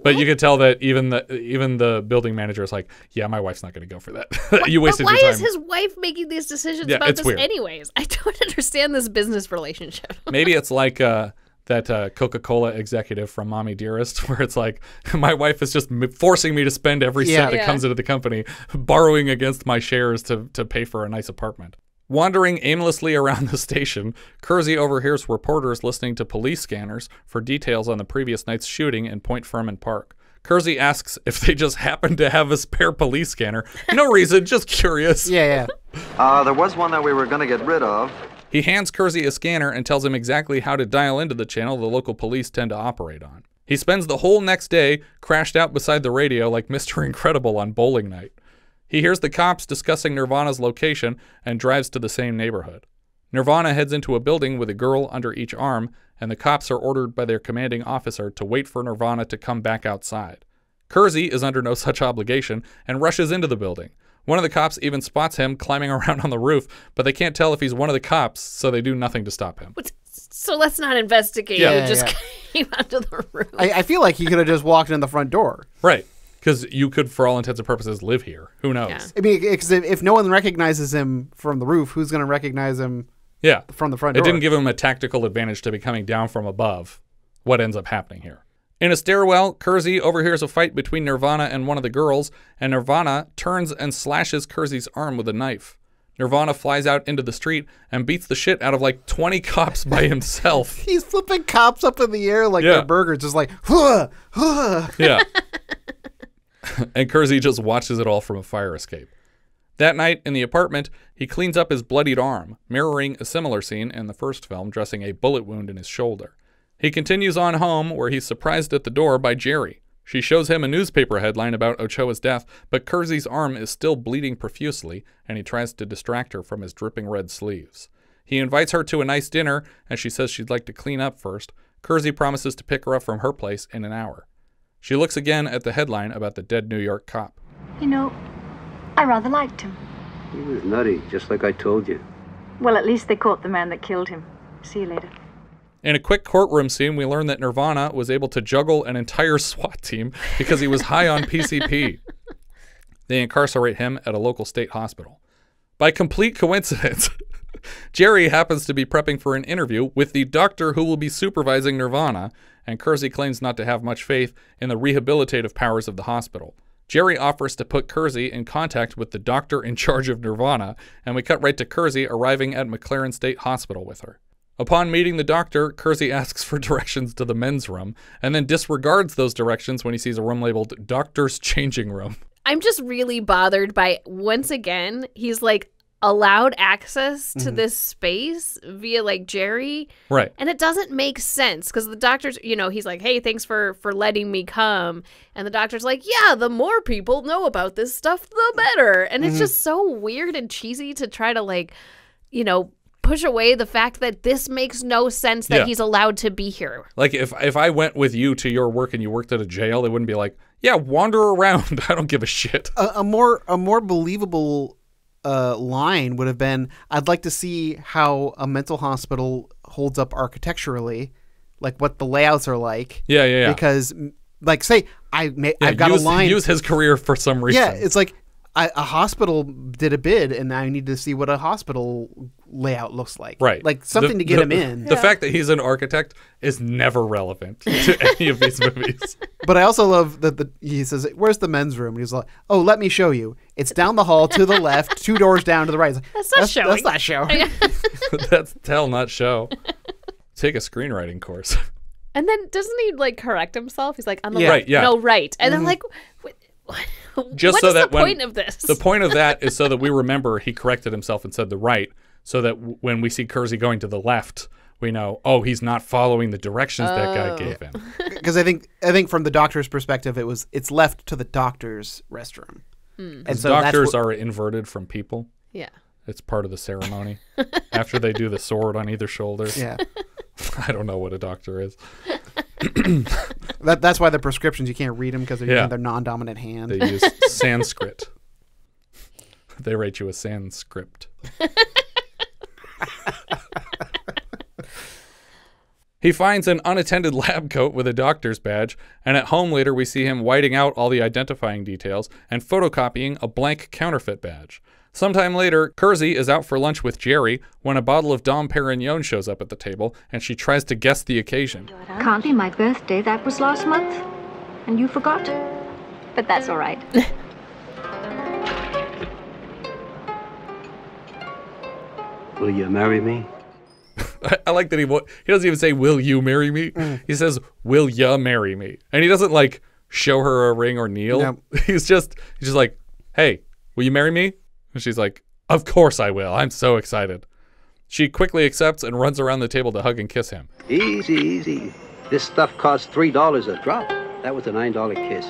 But you could tell that even the even the building manager is like, "Yeah, my wife's not going to go for that. you But wasted why your time." is his wife making these decisions Yeah, about it's this weird. anyways? I don't understand this business relationship. Maybe it's like uh, that uh, Coca-Cola executive from Mommy Dearest, where it's like my wife is just m- forcing me to spend every Yeah. cent that Yeah. comes into the company, borrowing against my shares to to pay for a nice apartment. Wandering aimlessly around the station, Kersey overhears reporters listening to police scanners for details on the previous night's shooting in Point Fermin Park. Kersey asks if they just happen to have a spare police scanner. No reason, just curious. Yeah, yeah. Uh, there was one that we were going to get rid of. He hands Kersey a scanner and tells him exactly how to dial into the channel the local police tend to operate on. He spends the whole next day crashed out beside the radio like Mr. Incredible on bowling night. He hears the cops discussing Nirvana's location and drives to the same neighborhood. Nirvana heads into a building with a girl under each arm, and the cops are ordered by their commanding officer to wait for Nirvana to come back outside. Kersey is under no such obligation and rushes into the building. One of the cops even spots him climbing around on the roof, but they can't tell if he's one of the cops, so they do nothing to stop him. So let's not investigate. Yeah. you Yeah, just yeah. came onto the roof. I, I feel like he could have just walked in the front door. Right. Because you could, for all intents and purposes, live here. Who knows? I mean, because if, if no one recognizes him from the roof, who's going to recognize him Yeah. from the front It door? didn't give him a tactical advantage to be coming down from above. What ends up happening here? In a stairwell, Kersey overhears a fight between Nirvana and one of the girls, and Nirvana turns and slashes Kersey's arm with a knife. Nirvana flies out into the street and beats the shit out of like 20 cops by himself. He's flipping cops up in the air like Yeah. they're burgers, just like, huh, huh. Yeah. and Kersey just watches it all from a fire escape. That night in the apartment, he cleans up his bloodied arm, mirroring a similar scene in the first film, dressing a bullet wound in his shoulder. He continues on home, where he's surprised at the door by Geri. She shows him a newspaper headline about Ochoa's death, but Kersey's arm is still bleeding profusely, and he tries to distract her from his dripping red sleeves. He invites her to a nice dinner, and she says she'd like to clean up first. Kersey promises to pick her up from her place in an hour. She looks again at the headline about the dead New York cop. You know, I rather liked him. He was nutty, just like I told you. Well, at least they caught the man that killed him. See you later. In a quick courtroom scene, we learn that Nirvana was able to juggle an entire SWAT team because he was high on PCP. They incarcerate him at a local state hospital. By complete coincidence, Geri happens to be prepping for an interview with the doctor who will be supervising Nirvana, and Kersey claims not to have much faith in the rehabilitative powers of the hospital. Geri offers to put Kersey in contact with the doctor in charge of Nirvana, and we cut right to Kersey arriving at McLaren State Hospital with her. Upon meeting the doctor, Kersey asks for directions to the men's room, and then disregards those directions when he sees a room labeled Doctor's Changing Room. I'm just really bothered by once again, he's like allowed access to Mhm. this space via like Geri. Right. And it doesn't make sense because the doctor's, you know, he's like, "Hey, thanks for for letting me come," and the doctor's like, "Yeah, the more people know about this stuff, the better." And it's Mhm. just so weird and cheesy to try to like, you know, push away the fact that this makes no sense that Yeah. he's allowed to be here. Like if if I went with you to your work and you worked at a jail, they wouldn't be like, "Yeah, wander around. I don't give a shit." a, a more a more believable uh, line would have been I'd like to see how a mental hospital holds up architecturally, like what the layouts are like. Yeah, yeah, yeah. Because like say I may, Yeah, I've got use, a line. use his career for some reason. yeah, it's like I, a hospital did a bid, and now I need to see what a hospital layout looks like. Right. like something The- to get the- him in. The fact that he's an architect is never relevant to any of these movies. But I also love that the he says, "Where's the men's room?" And he's like, "Oh, let me show you. It's down the hall to the left, two doors down to the right." Like, That's not showing. That's not showing. That's tell, not show. Take a screenwriting course. And then doesn't he like correct himself? He's like, "On the Yeah. left, Right, yeah. no, right." And Mhm. I'm like, what, Just what so is that the when, point of this? The point of that is so that we remember he corrected himself and said the right, so that w- when we see Kersey going to the left, we know, oh, he's not following the directions that guy Oh. gave him. because I think I think from the doctor's perspective, it was it's left to the doctor's restroom, Hmm. and so doctors what- are inverted from people. Yeah. It's part of the ceremony. After they do the sword on either shoulder. Yeah. I don't know what a doctor is. that that's why the prescriptions you can't read them because they're Yeah. using their non-dominant hand. They use Sanskrit. They write you a Sanskrit. he finds an unattended lab coat with a doctor's badge, and at home later we see him whiting out all the identifying details and photocopying a blank counterfeit badge. Sometime later, Kersey is out for lunch with Geri when a bottle of Dom Perignon shows up at the table and she tries to guess the occasion. Can't be my birthday. That was last month. And you forgot. But that's all right. Will you marry me? I, I like that he he doesn't even say "Will you marry me?" Mm. He says "Will ya marry me?" And he doesn't like show her a ring or kneel. No. He's just he's just like, "Hey, will you marry me?" And she's like, "Of course I will. I'm so excited." She quickly accepts and runs around the table to hug and kiss him. Easy, easy. This stuff costs three dollars a drop. That was a nine dollar kiss.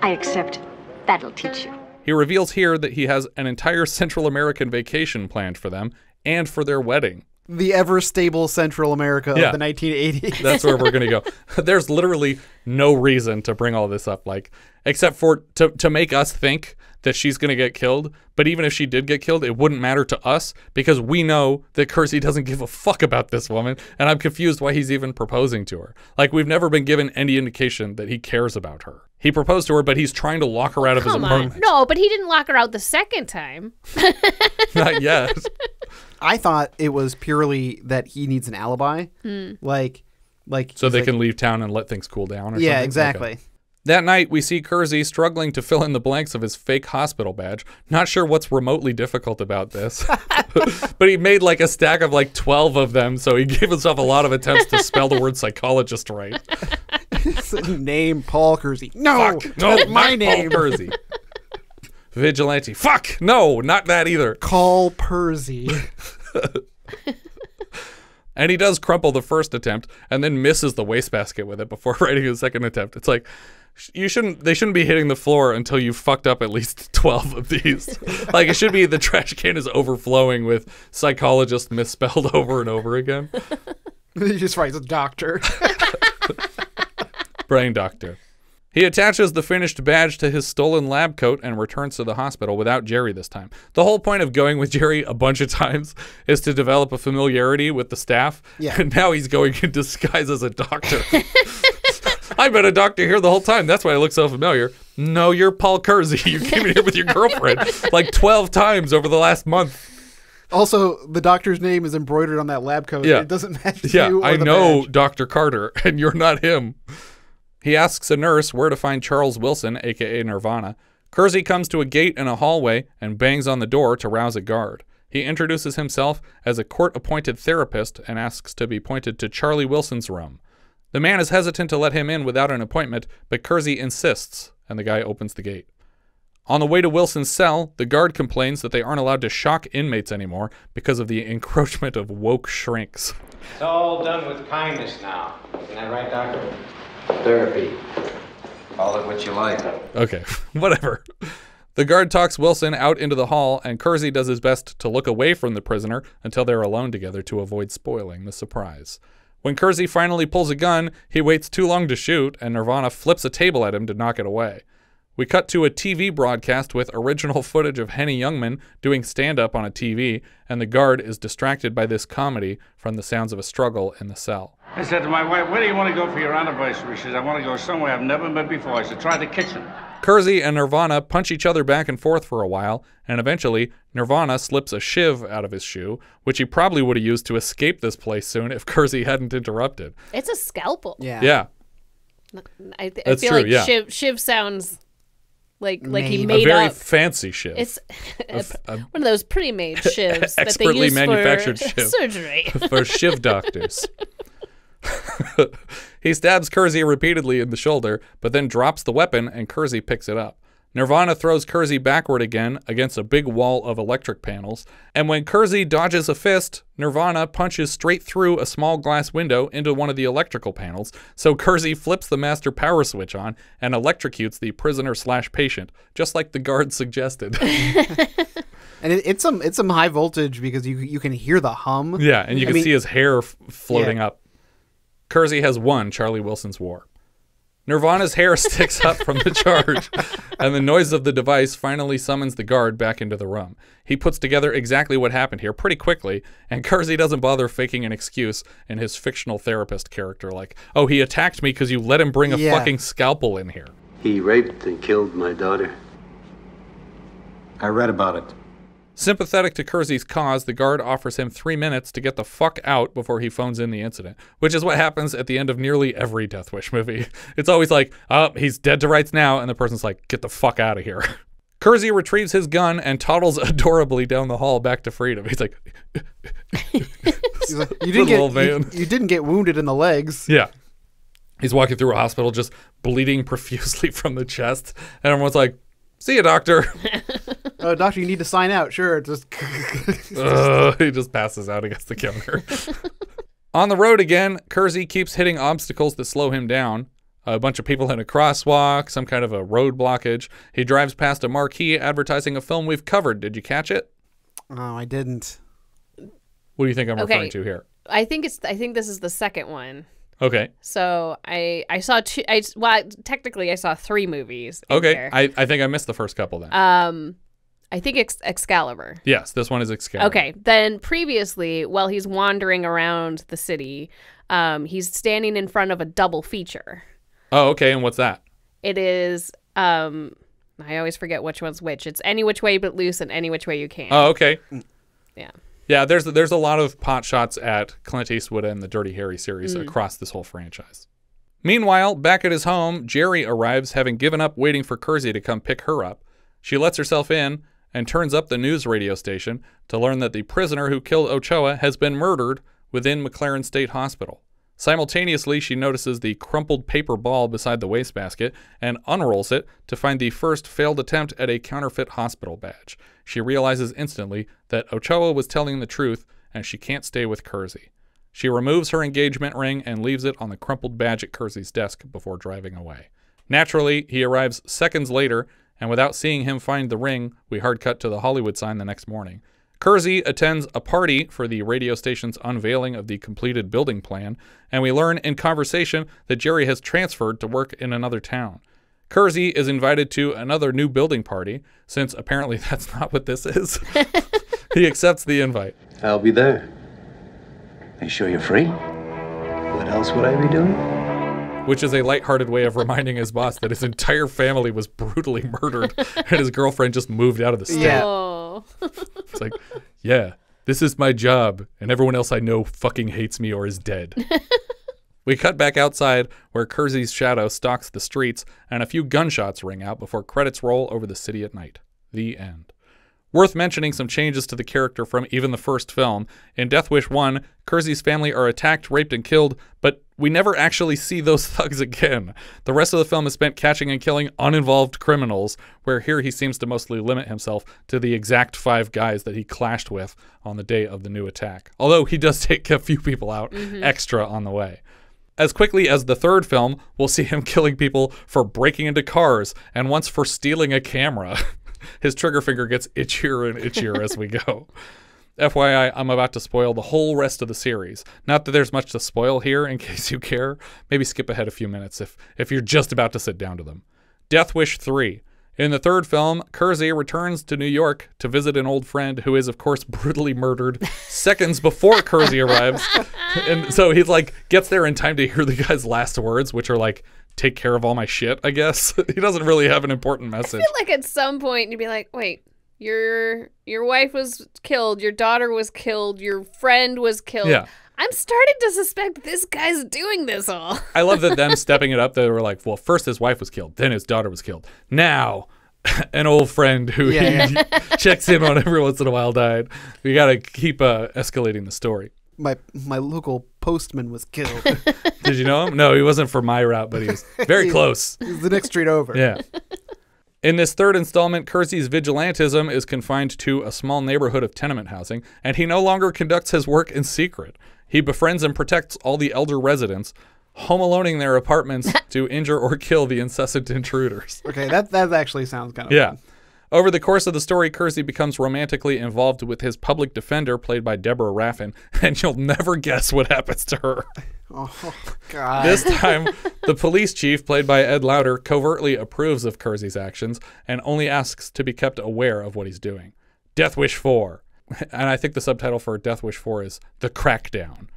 I accept. That'll teach you. He reveals here that he has an entire Central American vacation planned for them and for their wedding. The ever stable Central America Yeah. of the 1980s. That's where we're gonna go. There's literally no reason to bring all this up, like except for to to make us think that she's gonna get killed. But even if she did get killed, it wouldn't matter to us because we know that Kersey doesn't give a fuck about this woman, and I'm confused why he's even proposing to her. Like we've never been given any indication that he cares about her. He proposed to her, but he's trying to lock her out of his Come on. No, but he didn't lock her out the second time. Not yet. I thought it was purely that he needs an alibi. Hmm. Like, like So they like- can leave town and let things cool down or Yeah, something? exactly. Okay. That night, we see Kersey struggling to fill in the blanks of his fake hospital badge. Not sure what's remotely difficult about this. but he made like a stack of like 12 of them, so he gave himself a lot of attempts to spell the word psychologist right. name Paul Kersey. No, Fuck, no, that's my name. Paul Kersey. Vigilante. Fuck, no, not that either. Call Persy. And he does crumple the first attempt and then misses the wastebasket with it before writing his second attempt. It's like sh- you shouldn't they shouldn't be hitting the floor until you've fucked up at least 12 of these. like it should be the trash can is overflowing with psychologist misspelled over and over again. he just writes a doctor. Brain doctor. He attaches the finished badge to his stolen lab coat and returns to the hospital without Geri this time. The whole point of going with Geri a bunch of times is to develop a familiarity with the staff. Yeah. And now he's going in disguise as a doctor. I've been a doctor here the whole time. That's why I look so familiar. No, you're Paul Kersey. You came in here with your girlfriend like 12 times over the last month. Also, the doctor's name is embroidered on that lab coat. Yeah. It doesn't match Yeah, you or I know badge. Dr. Carter, and you're not him. He asks a nurse where to find Charles Wilson, aka Nirvana. Kersey comes to a gate in a hallway and bangs on the door to rouse a guard. He introduces himself as a court appointed therapist and asks to be pointed to Charlie Wilson's room. The man is hesitant to let him in without an appointment, but Kersey insists, and the guy opens the gate. On the way to Wilson's cell, the guard complains that they aren't allowed to shock inmates anymore because of the encroachment of woke shrinks. It's all done with kindness now. Isn't that right, Doctor? Therapy. Call it what you like. Okay, whatever. The guard talks Wilson out into the hall, and Kersey does his best to look away from the prisoner until they're alone together to avoid spoiling the surprise. When Kersey finally pulls a gun, he waits too long to shoot, and Nirvana flips a table at him to knock it away. We cut to a TV broadcast with original footage of Henny Youngman doing stand up on a TV, and the guard is distracted by this comedy from the sounds of a struggle in the cell. I said to my wife, where do you want to go for your anniversary? She says, I want to go somewhere I've never been before. I said, try the kitchen. Kersey and Nirvana punch each other back and forth for a while, and eventually, Nirvana slips a shiv out of his shoe, which he probably would have used to escape this place soon if Kersey hadn't interrupted. It's a scalpel. Yeah. I, th- I That's feel true, like yeah. Shiv, Shiv sounds like like he Made. made A very up. fancy shiv. It's A f- a- one of those pretty made shivs that they use manufactured for shiv. surgery. for shiv doctors. he stabs Kersey repeatedly in the shoulder, but then drops the weapon and Kersey picks it up. Nirvana throws Kersey backward again against a big wall of electric panels, and when Kersey dodges a fist, Nirvana punches straight through a small glass window into one of the electrical panels, so Kersey flips the master power switch on and electrocutes the prisoner slash patient, just like the guard suggested. And it, it's some it's some high voltage because you you can hear the hum. Yeah, and you I can mean, see his hair f- floating Yeah. up. Kersey has won Charlie Wilson's war. Nirvana's hair sticks up from the charge, and the noise of the device finally summons the guard back into the room. He puts together exactly what happened here pretty quickly, and Kersey doesn't bother faking an excuse in his fictional therapist character, like, oh, he attacked me because you let him bring a Yeah. fucking scalpel in here. He raped and killed my daughter. I read about it. Sympathetic to Kersey's cause, the guard offers him three minutes to get the fuck out before he phones in the incident, which is what happens at the end of nearly every Death Wish movie. It's always like, oh, he's dead to rights now, and the person's like, get the fuck out of here. Kersey retrieves his gun and toddles adorably down the hall back to freedom. He's like, He's like, you didn't get man. You, you didn't get wounded in the legs. Yeah. He's walking through a hospital just bleeding profusely from the chest. And everyone's like, see you, doctor. Oh, doctor, you need to sign out. Sure, just. Ugh, he just passes out against the counter. On the road again, Kersey keeps hitting obstacles that slow him down. A bunch of people in a crosswalk, some kind of a road blockage. He drives past a marquee advertising a film we've covered. Did you catch it? oh, I didn't. What do you think I'm Okay. referring to here? I think it's. I think this is the second one. Okay. So I I saw two. I well technically I saw three movies. Okay. there. I, I think I missed the first couple then. Um, I think it's Excalibur. yes, this one is Excalibur. Okay. Then previously, while he's wandering around the city, um, he's standing in front of a double feature. Oh, okay. And what's that? It is um, I always forget which one's which. It's any which way but loose and any which way you can. Oh, okay. Yeah. Yeah, there's there's a lot of pot shots at Clint Eastwood and the Dirty Harry series Mm. across this whole franchise. Meanwhile, back at his home, Geri arrives having given up waiting for Kersey to come pick her up. She lets herself in and turns up the news radio station to learn that the prisoner who killed Ochoa has been murdered within McLaren State Hospital. Simultaneously, she notices the crumpled paper ball beside the wastebasket and unrolls it to find the first failed attempt at a counterfeit hospital badge. She realizes instantly that Ochoa was telling the truth and she can't stay with Kersey. She removes her engagement ring and leaves it on the crumpled badge at Kersey's desk before driving away. Naturally, he arrives seconds later, and without seeing him find the ring, we hard cut to the Hollywood sign the next morning. Kersey attends a party for the radio station's unveiling of the completed building plan, and we learn in conversation that Geri has transferred to work in another town. Kersey is invited to another new building party, since apparently that's not what this is. he accepts the invite. I'll be there. Are you sure you're free? What else would I be doing? Which is a lighthearted way of reminding his boss that his entire family was brutally murdered and his girlfriend just moved out of the state. Oh. It's like, yeah, this is my job, and everyone else I know fucking hates me or is dead. we cut back outside where Kersey's shadow stalks the streets, and a few gunshots ring out before credits roll over the city at night. The end. Worth mentioning some changes to the character from even the first film. In Death Wish 1, Kersey's family are attacked, raped, and killed, but we never actually see those thugs again. The rest of the film is spent catching and killing uninvolved criminals, where here he seems to mostly limit himself to the exact five guys that he clashed with on the day of the new attack. Although he does take a few people out Mhm. extra on the way. As quickly as the third film, we'll see him killing people for breaking into cars and once for stealing a camera. His trigger finger gets itchier and itchier as we go. FYI, I'm about to spoil the whole rest of the series. Not that there's much to spoil here in case you care. Maybe skip ahead a few minutes if, if you're just about to sit down to them. Death Wish 3. In the third film, Kersey returns to New York to visit an old friend who is, of course, brutally murdered seconds before Kersey arrives. And so he like gets there in time to hear the guy's last words, which are like, "Take care of all my shit." I guess he doesn't really have an important message. I feel like at some point you'd be like, wait, your your wife was killed, your daughter was killed, your friend was killed. Yeah. I'm starting to suspect this guy's doing this all. I love that them stepping it up. They were like, well, first his wife was killed, then his daughter was killed. Now, an old friend who Yeah, he checks in on every once in a while died. We got to keep uh, escalating the story. My my local postman was killed. Did you know him? No, he wasn't for my route, but he was very close. He's the next street over. Yeah. In this third installment, Kersey's vigilantism is confined to a small neighborhood of tenement housing, and he no longer conducts his work in secret. He befriends and protects all the elder residents, home aloneing their apartments to injure or kill the incessant intruders. Okay, that that actually sounds kind of Yeah. Over the course of the story, Kersey becomes romantically involved with his public defender, played by Deborah Raffin, and you'll never guess what happens to her. Oh God. This time, the police chief, played by Ed Lauter, covertly approves of Kersey's actions and only asks to be kept aware of what he's doing. Death Wish 4. And I think the subtitle for Death Wish 4 is The Crackdown.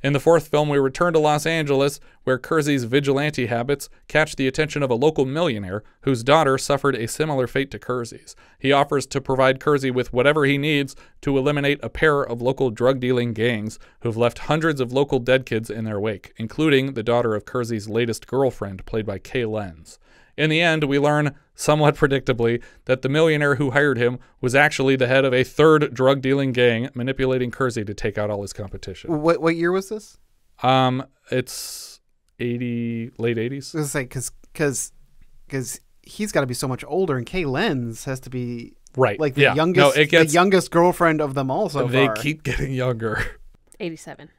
In the fourth film, we return to Los Angeles, where Kersey's vigilante habits catch the attention of a local millionaire whose daughter suffered a similar fate to Kersey's. He offers to provide Kersey with whatever he needs to eliminate a pair of local drug dealing gangs who've left hundreds of local dead kids in their wake, including the daughter of Kersey's latest girlfriend, played by Kay Lenz. In the end, we learn, somewhat predictably, that the millionaire who hired him was actually the head of a third drug dealing gang, manipulating Kersey to take out all his competition. What what year was this? Um, it's eighty, late eighties. I was like, because because because he's got to be so much older, and Kay Lenz has to be Right, like the yeah. Youngest, it gets- the youngest girlfriend of them all so they far. keep getting younger. 87.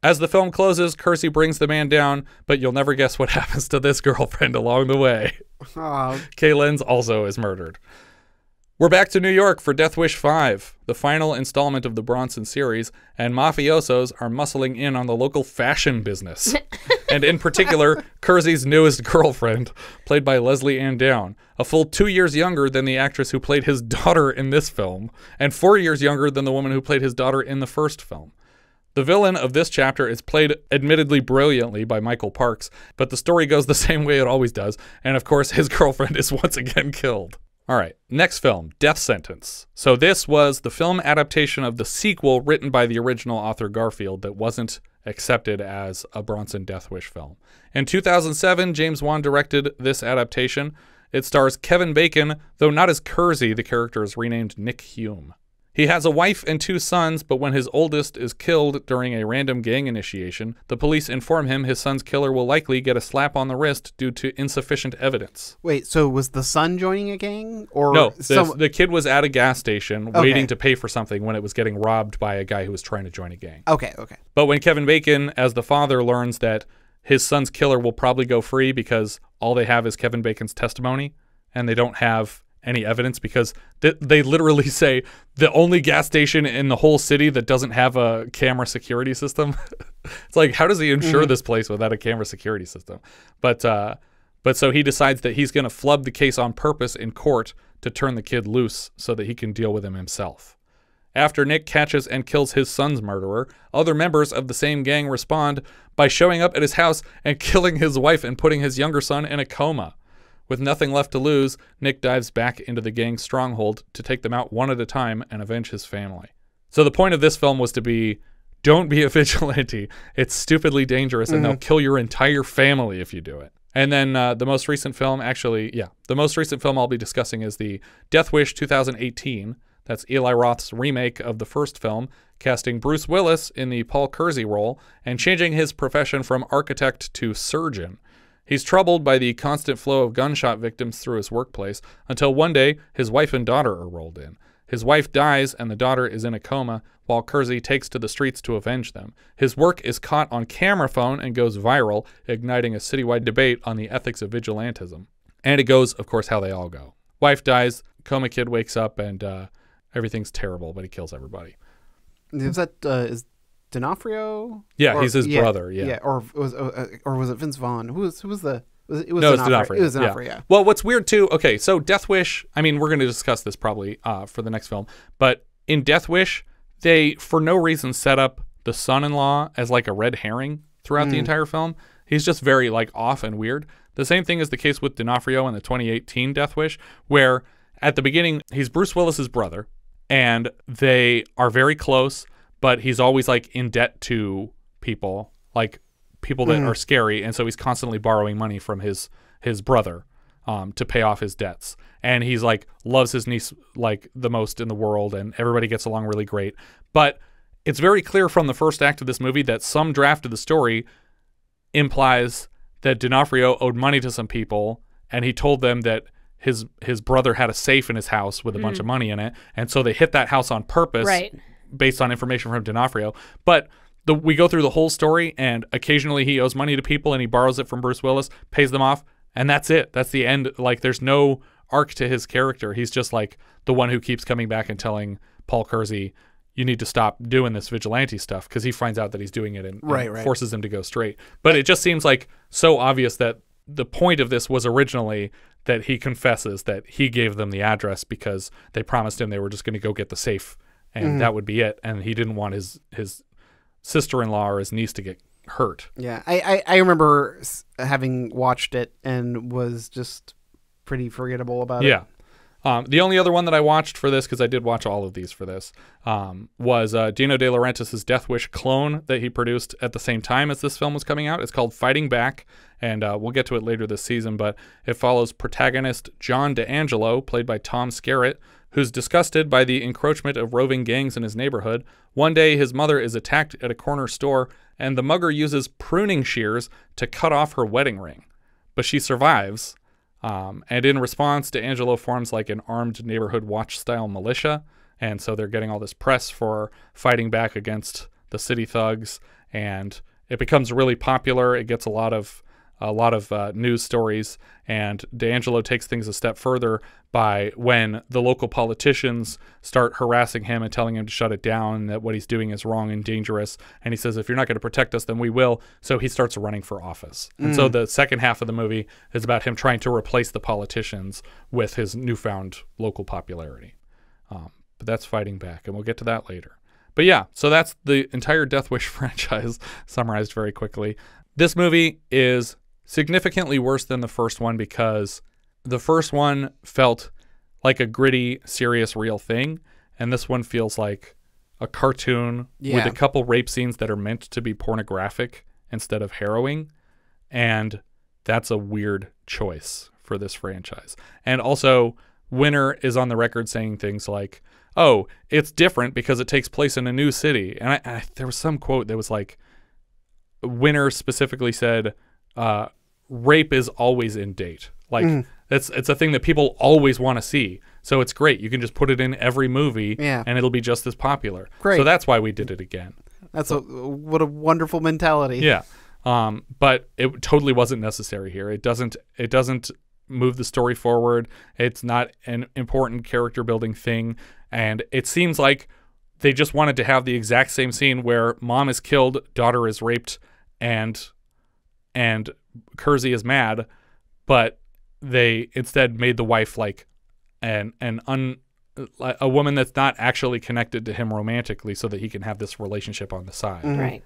As the film closes, Kersey brings the man down, but you'll never guess what happens to this girlfriend along the way. Aw. Kay Lenz also is murdered. We're back to New York for Death Wish 5, the final installment of the Bronson series, and mafiosos are muscling in on the local fashion business. and in particular, Kersey's newest girlfriend, played by Lesley-Anne Down, a full two years younger than the actress who played his daughter in this film, and four years younger than the woman who played his daughter in the first film. The villain of this chapter is played admittedly brilliantly by Michael Parks, but the story goes the same way it always does, and of course, his girlfriend is once again killed. All right, next film, Death Sentence. So, this was the film adaptation of the sequel written by the original author Garfield that wasn't accepted as a Bronson Death Wish film. In 2007, James Wan directed this adaptation. It stars Kevin Bacon, though not as Kersey, the character is renamed Nick Hume. He has a wife and two sons, but when his oldest is killed during a random gang initiation, the police inform him his son's killer will likely get a slap on the wrist due to insufficient evidence. Wait, so was the son joining a gang, or no, the, some- the kid was at a gas station Okay. waiting to pay for something when it was getting robbed by a guy who was trying to join a gang. Okay, okay. But when Kevin Bacon, as the father, learns that his son's killer will probably go free because all they have is Kevin Bacon's testimony and they don't have any evidence because th- they literally say the only gas station in the whole city that doesn't have a camera security system. it's like, how does he insure Mhm. this place without a camera security system? But, uh, but so he decides that he's going to flub the case on purpose in court to turn the kid loose so that he can deal with him himself. After Nick catches and kills his son's murderer, other members of the same gang respond by showing up at his house and killing his wife and putting his younger son in a coma. With nothing left to lose, Nick dives back into the gang's stronghold to take them out one at a time and avenge his family. So the point of this film was to be don't be a vigilante. It's stupidly dangerous and they'll Mhm. kill your entire family if you do it. And then uh, the most recent film, actually, yeah, the most recent film I'll be discussing is the Death Wish 2018. That's Eli Roth's remake of the first film, casting Bruce Willis in the Paul Kersey role and changing his profession from architect to surgeon. He's troubled by the constant flow of gunshot victims through his workplace until one day his wife and daughter are rolled in. His wife dies and the daughter is in a coma while Kersey takes to the streets to avenge them. His work is caught on camera phone and goes viral, igniting a citywide debate on the ethics of vigilantism. And it goes, of course, how they all go. Wife dies, coma kid wakes up, and uh, everything's terrible, but he kills everybody. is that uh, is D'Onofrio? Yeah, he's his brother, yeah. yeah, or was uh, or was it Vince Vaughn? Who was who was the? Was it, it was no, D'Onofrio. D'Onofrio. It was D'Onofrio. Yeah. Well, what's weird too? Okay, so Death Wish. I mean, we're going to discuss this probably uh, for the next film, but in Death Wish, they for no reason set up the son-in-law as like a red herring throughout the Mm. entire film. He's just very like off and weird. The same thing is the case with D'Onofrio in the 2018 Death Wish, where at the beginning he's Bruce Willis's brother, and they are very close, but he's always like in debt to people, like people that Mhm. are scary, and so he's constantly borrowing money from his his brother um, to pay off his debts. And he's like loves his niece like the most in the world, and everybody gets along really great. But it's very clear from the first act of this movie that some draft of the story implies that D'Onofrio owed money to some people, and he told them that his his brother had a safe in his house with a bunch Mhm. of money in it, and so they hit that house on purpose, Right. Based on information from D'Onofrio. But the, we go through the whole story, and occasionally he owes money to people, and he borrows it from Bruce Willis, pays them off, and that's it. That's the end. Like, there's no arc to his character. He's just like the one who keeps coming back and telling Paul Kersey, "You need to stop doing this vigilante stuff," because he finds out that he's doing it and, and Right, right. forces him to go straight. But it just seems like so obvious that the point of this was originally that he confesses that he gave them the address because they promised him they were just going to go get the safe and Mhm. that would be it and he didn't want his his sister-in-law or his niece to get hurt. Yeah, I, I, I remember having watched it and was just pretty forgettable about it. Yeah. Um, the only other one that I watched for this, because I did watch all of these for this, um, was uh, Dino De Laurentiis' Death Wish clone that he produced at the same time as this film was coming out. It's called Fighting Back, and uh, we'll get to it later this season, but it follows protagonist John DeAngelo, played by Tom Skerritt, who's disgusted by the encroachment of roving gangs in his neighborhood. One day, his mother is attacked at a corner store, and the mugger uses pruning shears to cut off her wedding ring. But she survives. Um, and in response, DeAngelo forms like an armed neighborhood watch style militia. And so they're getting all this press for fighting back against the city thugs. And it becomes really popular. It gets a lot of a lot of uh, news stories. And DeAngelo takes things a step further by when the local politicians start harassing him and telling him to shut it down, that what he's doing is wrong and dangerous. And he says, if you're not going to protect us, then we will. So he starts running for office. And so Mm. the second half of the movie is about him trying to replace the politicians with his newfound local popularity. Um, but that's fighting back, and we'll get to that later. But yeah, so that's the entire Death Wish franchise summarized very quickly. This movie is significantly worse than the first one because the first one felt like a gritty, serious, real thing, and this one feels like a cartoon with a couple rape scenes that are meant to be pornographic instead of harrowing, and that's a weird choice for this franchise. And also, Winner is on the record saying things like, "Oh, it's different because it takes place in a new city." And I, I, there was some quote that was like, Winner specifically said, uh, "Rape is always in date. Like Mhm. it's it's a thing that people always want to see. So it's great. You can just put it in every movie, Yeah. and it'll be just as popular. Great. So that's why we did it again. That's a what a wonderful mentality. Yeah. Um, but it totally wasn't necessary here. It doesn't it doesn't move the story forward. It's not an important character building thing. And it seems like they just wanted to have the exact same scene where mom is killed, daughter is raped, and and Kersey is mad, but they instead made the wife like an an un a woman that's not actually connected to him romantically so that he can have this relationship on the side. Mhm. Right.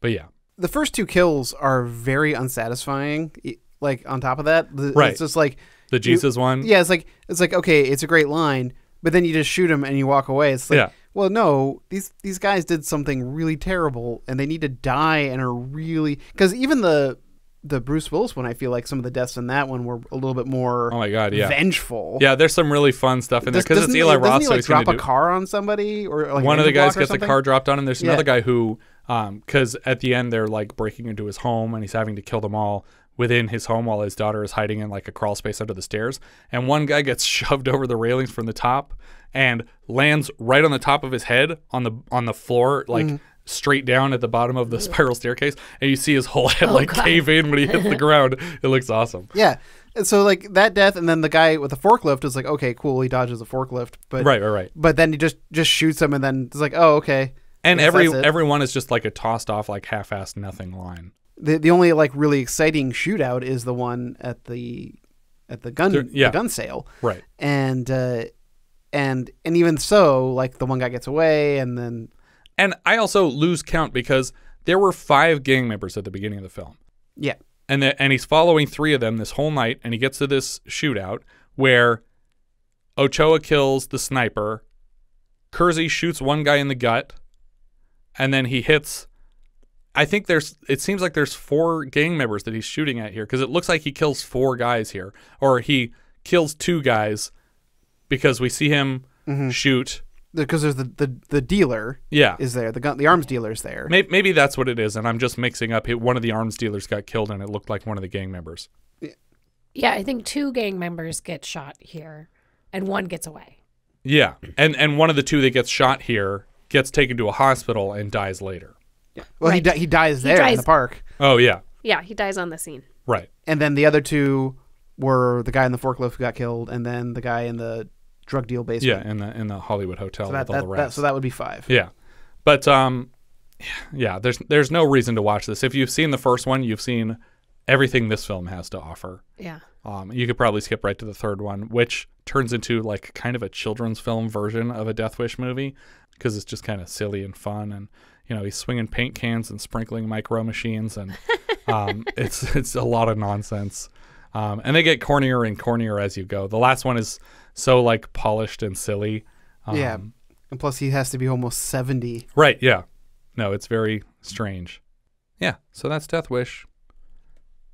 But yeah. The first two kills are very unsatisfying. Like on top of that, the, Right. it's just like The you- Jesus one? Yeah, it's like it's like okay, it's a great line, but then you just shoot him and you walk away. It's like, Yeah. well, no, these these guys did something really terrible, and they need to die and are really because even the the Bruce Willis one, I feel like some of the deaths in that one were a little bit more Oh my god, yeah. vengeful. Yeah, there's some really fun stuff in there because it's Eli Roth. he, so like gonna drop a do- car on somebody or like one of the guys gets a car dropped on him. There's Yeah. another guy who, um, because at the end they're like breaking into his home and he's having to kill them all within his home while his daughter is hiding in like a crawl space under the stairs. And one guy gets shoved over the railings from the top and lands right on the top of his head on the on the floor, like. Mhm. Straight down at the bottom of the spiral staircase, and you see his whole head Oh, like God. cave in when he hits the ground. It looks awesome. Yeah. And so like that death, and then the guy with the forklift is like, okay, cool, he dodges a forklift, but Right, right, right. But then he just just shoots him, and then it's like, oh, okay. And every everyone is just like a tossed off, like half-assed nothing line. the the only like really exciting shootout is the one at the at the gun There- yeah. the gun sale, Right. And uh, and and even so, like the one guy gets away, and then And I also lose count because there were five gang members at the beginning of the film. yeah, And the, and he's following three of them this whole night, and he gets to this shootout where Ochoa kills the sniper, Kersey shoots one guy in the gut, and then he hits. I think there's. It seems like there's four gang members that he's shooting at here because it looks like he kills four guys here, or he kills two guys because we see him Mhm. shoot. Because there's the, the the dealer, Yeah. is there the gun the arms dealer's there. Maybe, maybe that's what it is, and I'm just mixing up. One of the arms dealers got killed, and it looked like one of the gang members. Yeah, I think two gang members get shot here, and one gets away. Yeah, and and one of the two that gets shot here gets taken to a hospital and dies later. Well, he di- he dies He there in the park. Oh yeah, Yeah, he dies on the scene. right. And then the other two were the guy in the forklift who got killed, and then the guy in the drug deal basement. Yeah, in the in the Hollywood hotel So that, with all that, the that- so that would be five. Yeah, but um, yeah, there's there's no reason to watch this. If you've seen the first one, you've seen everything this film has to offer. Yeah. Um, you could probably skip right to the third one, which turns into like kind of a children's film version of a Death Wish movie because it's just kind of silly and fun, and you know he's swinging paint cans and sprinkling micro machines, and um, it's it's a lot of nonsense. Um, and they get cornier and cornier as you go. The last one is so like polished and silly. Um, yeah, and plus he has to be almost seventy. Right. Yeah. No, it's very strange. Yeah. So that's Death Wish,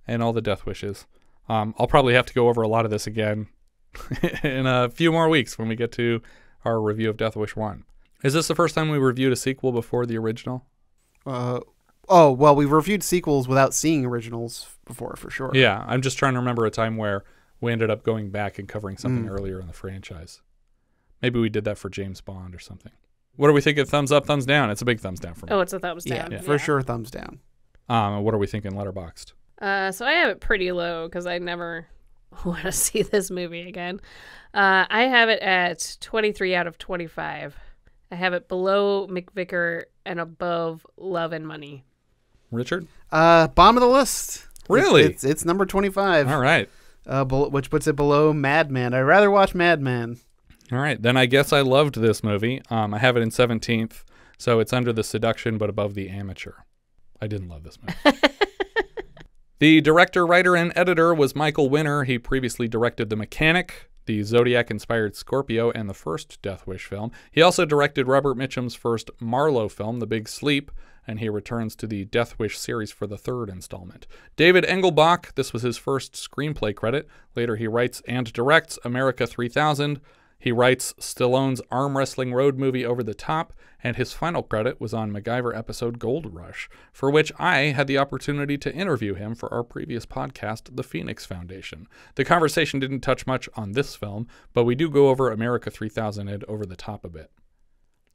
and all the Death Wishes. Um, I'll probably have to go over a lot of this again in a few more weeks when we get to our review of Death Wish One. Is this the first time we reviewed a sequel before the original? Uh, oh well, we've reviewed sequels without seeing originals before for sure. Yeah, I'm just trying to remember a time where we ended up going back and covering something Mm. earlier in the franchise. Maybe we did that for James Bond or something. What are we thinking? Thumbs up, thumbs down? It's a big thumbs down for me. Oh, it's a thumbs down. Yeah, down. for sure, thumbs down. Um, what are we thinking? Letterboxd. Uh, so I have it pretty low because I never want to see this movie again. Uh, I have it at 23 out of 25. I have it below McVicar and above Love and Money. Richard. Uh, bottom of the list. Really? It's, it's, it's number twenty-five. All right. Uh, bel- which puts it below Madman. I'd rather watch Madman. All right, then I guess I loved this movie. Um, I have it in 17th, so it's under the seduction but above the amateur. I didn't love this movie. the director, writer, and editor was Michael Winner. He previously directed The Mechanic, the Zodiac inspired Scorpio, and the first Death Wish film. He also directed Robert Mitchum's first Marlowe film, The Big Sleep, and he returns to the Death Wish series for the third installment. David Engelbach, this was his first screenplay credit. Later, he writes and directs America 3000. He writes Stallone's arm wrestling road movie Over the Top, and his final credit was on MacGyver episode Gold Rush, for which I had the opportunity to interview him for our previous podcast, The Phoenix Foundation. The conversation didn't touch much on this film, but we do go over America 3000 and Over the Top a bit.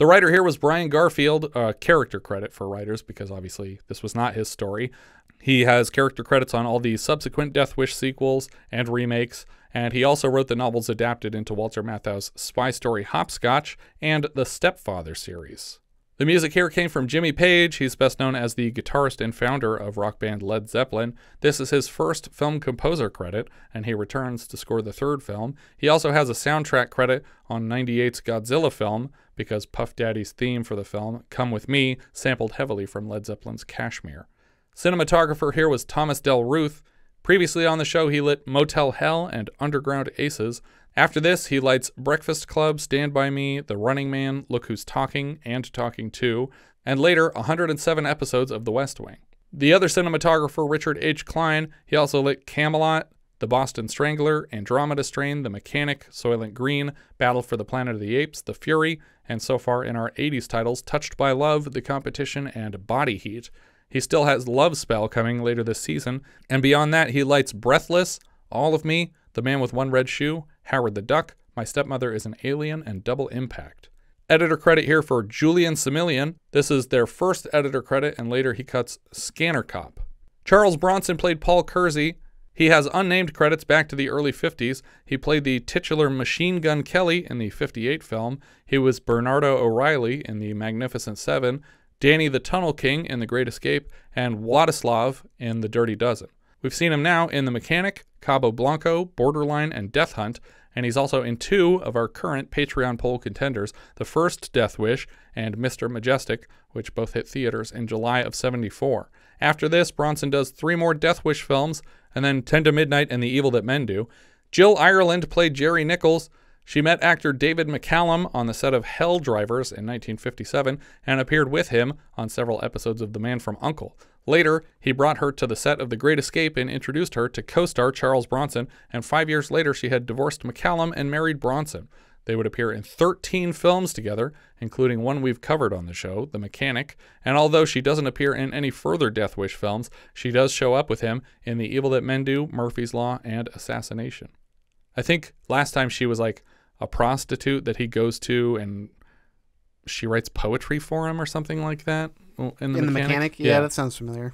The writer here was Brian Garfield, a character credit for writers because obviously this was not his story. He has character credits on all the subsequent Death Wish sequels and remakes, and he also wrote the novels adapted into Walter Matthau's spy story Hopscotch and the Stepfather series. The music here came from Jimmy Page. He's best known as the guitarist and founder of rock band Led Zeppelin. This is his first film composer credit, and he returns to score the third film. He also has a soundtrack credit on 98's Godzilla film because Puff Daddy's theme for the film, Come With Me, sampled heavily from Led Zeppelin's Kashmir. Cinematographer here was Thomas Del Ruth. Previously on the show, he lit Motel Hell and Underground Aces. After this, he lights Breakfast Club, Stand By Me, The Running Man, Look Who's Talking, and Talking Too, and later 107 episodes of The West Wing. The other cinematographer, Richard H. Kline, he also lit Camelot, The Boston Strangler, Andromeda Strain, The Mechanic, Soylent Green, Battle for the Planet of the Apes, The Fury, and so far in our 80s titles, Touched by Love, The Competition, and Body Heat. He still has Love Spell coming later this season, and beyond that, he lights Breathless, All of Me, The Man with One Red Shoe, Howard the Duck, My Stepmother is an Alien, and Double Impact. Editor credit here for Julian Semilian. This is their first editor credit, and later he cuts Scanner Cop. Charles Bronson played Paul Kersey. He has unnamed credits back to the early 50s. He played the titular Machine Gun Kelly in the 58 film. He was Bernardo O'Reilly in the Magnificent Seven, Danny the Tunnel King in The Great Escape, and Wladislav in The Dirty Dozen. We've seen him now in The Mechanic, Cabo Blanco, Borderline, and Death Hunt, and he's also in two of our current Patreon poll contenders the first Death Wish and Mr. Majestyk, which both hit theaters in July of 74. After this, Bronson does three more Death Wish films, and then 10 to Midnight and The Evil That Men Do. Jill Ireland played Geri Nichols. She met actor David McCallum on the set of Hell Drivers in 1957 and appeared with him on several episodes of The Man from Uncle. Later, he brought her to the set of The Great Escape and introduced her to co star Charles Bronson, and five years later, she had divorced McCallum and married Bronson. They would appear in 13 films together, including one we've covered on the show, The Mechanic, and although she doesn't appear in any further Death Wish films, she does show up with him in The Evil That Men Do, Murphy's Law, and Assassination. I think last time she was like a prostitute that he goes to and she writes poetry for him or something like that. Oh, in the, In the mechanic? mechanic, yeah, that sounds familiar.